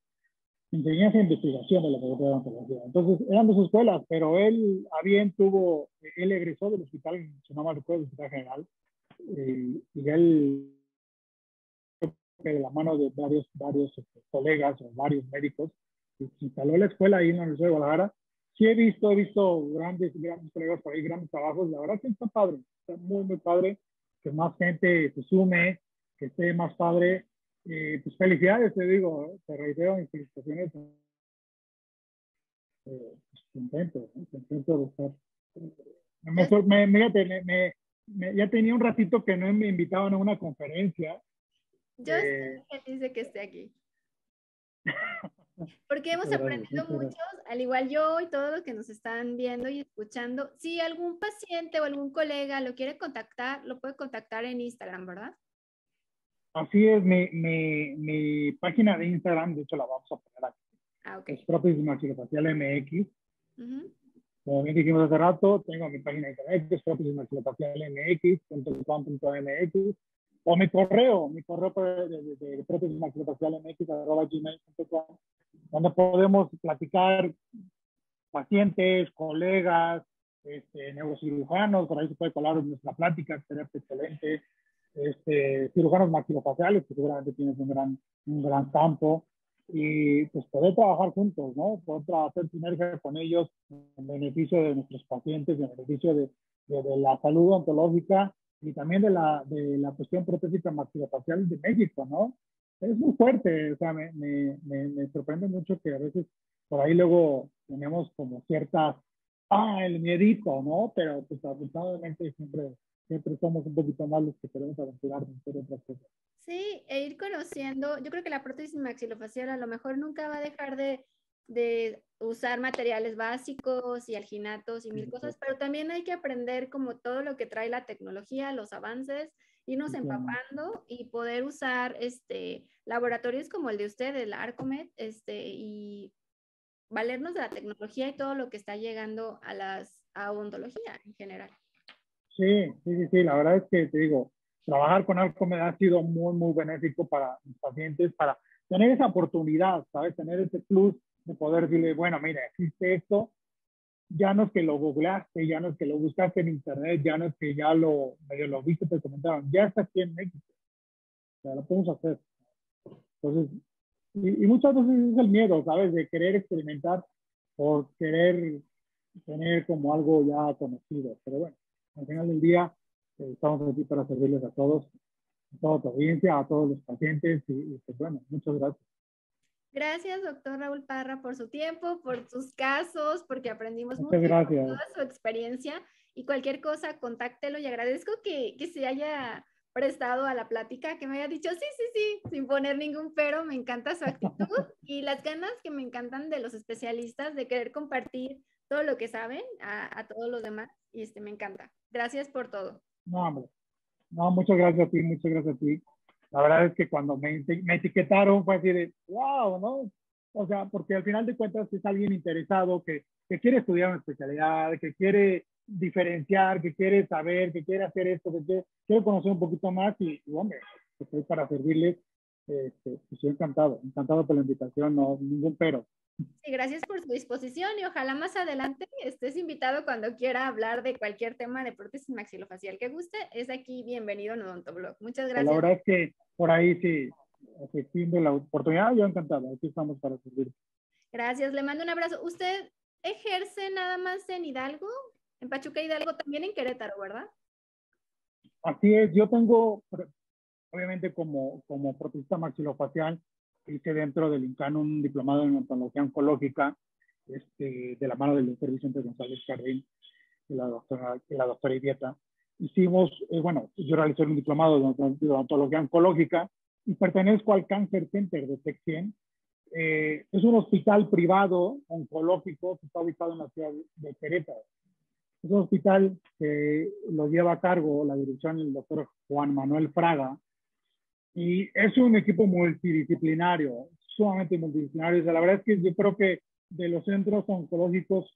Enseñanza e investigación de la Facultad de Odontología. Entonces, eran dos escuelas, pero él, bien tuvo, él egresó del hospital, se llama recuerdo, el Hospital General, eh, y él, de la mano de varios, varios este, colegas o varios médicos, se instaló la escuela ahí en la Universidad de Guadalajara sí he visto, he visto grandes, grandes colegas por ahí, grandes trabajos. La verdad que está padre, está muy, muy padre que más gente se sume, que esté más padre. Eh, pues felicidades, te digo, te reitero mis felicitaciones. Eh, pues, contento, contento de estar. Me, me, me, ya tenía un ratito que no me invitaban a una conferencia. Yo eh, estoy feliz de que esté aquí. Porque hemos aprendido muchos, al igual yo y todos los que nos están viendo y escuchando. Si algún paciente o algún colega lo quiere contactar, lo puede contactar en Instagram, ¿verdad? Así es, mi, mi, mi página de Instagram, de hecho la vamos a poner aquí. Ah, ok. Es prótesis maxilofacial MX. Como bien dijimos hace rato, tengo mi página de internet, que es prótesis maxilofacial MX, o mi correo, mi correo de, de, de prótesis gmail.com, donde podemos platicar pacientes, colegas, este, neurocirujanos, por ahí se puede colar nuestra plática, sería excelente, este, cirujanos maxilofaciales, que seguramente tienes un gran, un gran campo, y pues poder trabajar juntos, ¿no? Poder hacer sinergia con ellos en beneficio de nuestros pacientes, en beneficio de, de, de la salud ontológica y también de la, de la cuestión protésica maxilofacial de México, ¿no? Es muy fuerte, o sea, me, me, me, sorprende mucho que a veces por ahí luego tenemos como ciertas, ah, el miedito, ¿no? Pero pues afortunadamente siempre, siempre somos un poquito más los que queremos aventurarnos en hacer otras cosas. Sí, e ir conociendo, yo creo que la prótesis maxilofacial a lo mejor nunca va a dejar de, de usar materiales básicos y alginatos y mil cosas, pero también hay que aprender como todo lo que trae la tecnología, los avances, irnos empapando y poder usar este, laboratorios como el de usted, el Arcomet, este, y valernos de la tecnología y todo lo que está llegando a las a odontología en general. Sí, sí, sí, sí, la verdad es que te digo, trabajar con Arcomet ha sido muy, muy benéfico para mis pacientes, para tener esa oportunidad, ¿sabes? Tener ese plus de poder decirle, bueno, mira, existe esto, ya no es que lo googleaste, ya no es que lo buscaste en internet, ya no es que ya lo, medio lo viste, te comentaron, ya está aquí en México. O sea, lo podemos hacer. Entonces, y, y, muchas veces es el miedo, ¿sabes? De querer experimentar o querer tener como algo ya conocido. Pero bueno, al final del día eh, estamos aquí para servirles a todos, a toda tu audiencia, a todos los pacientes y, y pues bueno, muchas gracias. Gracias, doctor Raúl Parra, por su tiempo, por sus casos, porque aprendimos mucho de toda su experiencia y cualquier cosa, contáctelo y agradezco que, que, se haya prestado a la plática, que me haya dicho sí, sí, sí, sin poner ningún pero, me encanta su actitud y las ganas que me encantan de los especialistas de querer compartir todo lo que saben a, a todos los demás y este me encanta. Gracias por todo. No, hombre. No, muchas gracias a ti, muchas gracias a ti la verdad es que cuando me, me, etiquetaron fue así de, wow, ¿no? O sea, porque al final de cuentas es alguien interesado que, que quiere estudiar una especialidad, que quiere diferenciar, que quiere saber, que quiere hacer esto, que quiere, quiere conocer un poquito más y, y hombre, estoy para servirles. Este, estoy encantado, encantado por la invitación, no ningún pero. Sí, gracias por su disposición y ojalá más adelante estés invitado cuando quiera hablar de cualquier tema de prótesis maxilofacial que guste. Es aquí bienvenido en Odontoblog. Muchas gracias. La verdad es que por ahí sí, existiendo la oportunidad, yo encantado. Aquí estamos para servir. Gracias, le mando un abrazo. ¿Usted ejerce nada más en Hidalgo, en Pachuca Hidalgo, también en Querétaro, verdad? Así es, yo tengo, obviamente como, como protesista maxilofacial, hice dentro del INCAN un diplomado en odontología oncológica, este, de la mano del doctor Vicente González Carril y la doctora, y la doctora Idieta. Hicimos, eh, bueno, yo realicé un diplomado de odontología oncológica y pertenezco al Cancer Center de Texien. Eh, es un hospital privado oncológico que está ubicado en la ciudad de Querétaro. Es un hospital que lo lleva a cargo la dirección del doctor Juan Manuel Fraga, y es un equipo multidisciplinario, sumamente multidisciplinario. O sea, la verdad es que yo creo que de los centros oncológicos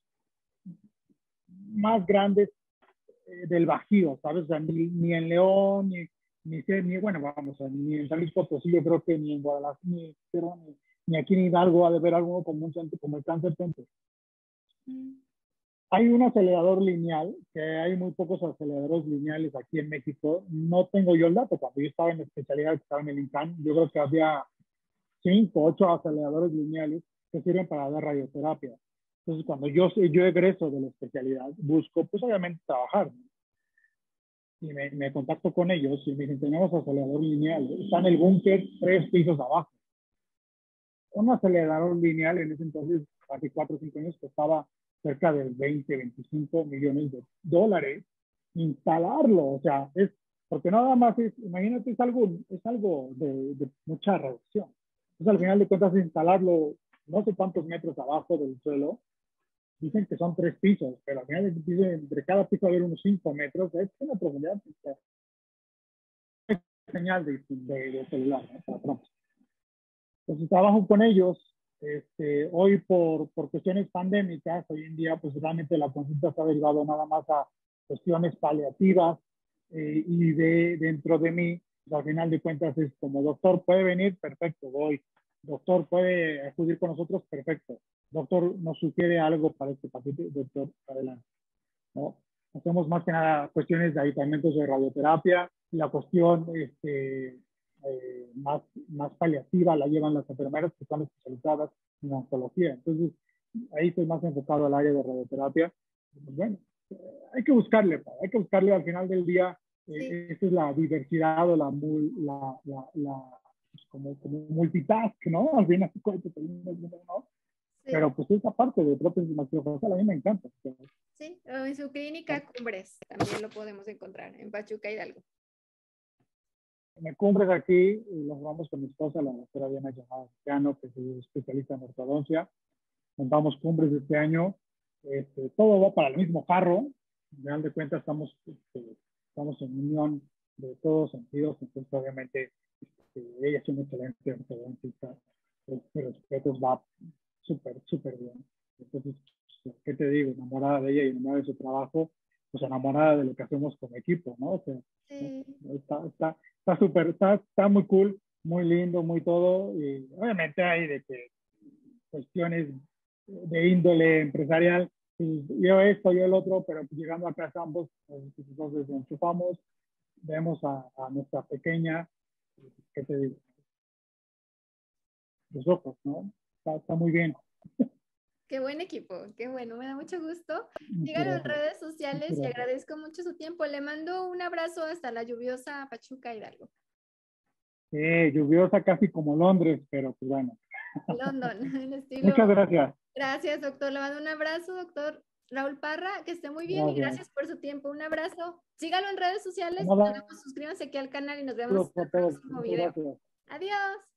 más grandes eh, del Bajío, ¿sabes? O sea, ni, ni, en León, ni, ni, ni, bueno, vamos, ni en San Luis Potosí, yo creo que ni en Guadalajara, ni, ni, aquí en Hidalgo ha de haber alguno como un centro, como el Cáncer Center. Mm. Hay un acelerador lineal, que hay muy pocos aceleradores lineales aquí en México. No tengo yo el dato. Cuando yo estaba en la especialidad, estaba en el INCAN, yo creo que había cinco, ocho aceleradores lineales que sirven para dar radioterapia. Entonces, cuando yo, yo egreso de la especialidad, busco, pues obviamente, trabajar. Y me, me contacto con ellos y me dicen, tenemos acelerador lineal. Está en el búnker tres pisos abajo. Un acelerador lineal en ese entonces, hace cuatro o cinco años, costaba cerca de 20, 25 millones de dólares instalarlo. O sea, es porque nada más es, imagínate, es algo, es algo de, de mucha reducción. Entonces, al final de cuentas, instalarlo no sé cuántos metros abajo del suelo. Dicen que son tres pisos, pero al final dicen entre cada piso haber unos cinco metros. Es una profundidad. Señal de, de, celular, ¿no? Entonces trabajo con ellos. Este, hoy por, por cuestiones pandémicas, hoy en día pues realmente la consulta se ha derivado nada más a cuestiones paliativas eh, y de, dentro de mí, pues, al final de cuentas es como doctor puede venir, perfecto, voy. Doctor puede acudir con nosotros, perfecto. Doctor nos sugiere algo para este paciente, doctor, adelante. ¿no? Hacemos más que nada cuestiones de ayuntamientos de radioterapia, la cuestión este, eh, más, más paliativa la llevan las enfermeras que están especializadas en oncología. Entonces, ahí estoy más enfocado al área de radioterapia. Pues bueno, hay que buscarle, hay que buscarle al final del día. Eh, esa es la diversidad o la, la, la, la pues como, como, multitask, ¿no? Al final, ¿no? Pero pues esa parte de prótesis maxilofacial a mí me encanta. Sí, en su clínica Cumbres también lo podemos encontrar, en Pachuca Hidalgo me cumbres aquí, los vamos con mi esposa, la doctora Diana Llamada que es especialista en ortodoncia. Montamos cumbres este año. Este, todo va para el mismo carro. Al final de cuentas, estamos, este, estamos en unión de todos sentidos. Entonces, obviamente, este, ella es una excelente ortodoncista. Mi respeto va súper, súper bien. Entonces, ¿qué te digo? Enamorada de ella y enamorada de su trabajo, pues enamorada de lo que hacemos como equipo, ¿no? O sea, está, está, está súper, está, está muy cool, muy lindo, muy todo. Y obviamente hay de que cuestiones de índole empresarial, yo esto, yo el otro, pero llegando a casa ambos, pues, entonces nos chupamos, vemos a, a, nuestra pequeña, ¿qué te digo? Los ojos, ¿no? Está, está muy bien. Qué buen equipo, qué bueno, me da mucho gusto. Síganlo en redes sociales y agradezco mucho su tiempo. Le mando un abrazo hasta la lluviosa Pachuca Hidalgo. Sí, lluviosa casi como Londres, pero pues bueno. London, en estilo. Muchas gracias. Gracias, doctor. Le mando un abrazo, doctor Raúl Parra, que esté muy bien y gracias por su tiempo. Un abrazo. Sígalo en redes sociales, suscríbanse aquí al canal y nos vemos en el próximo video. Adiós.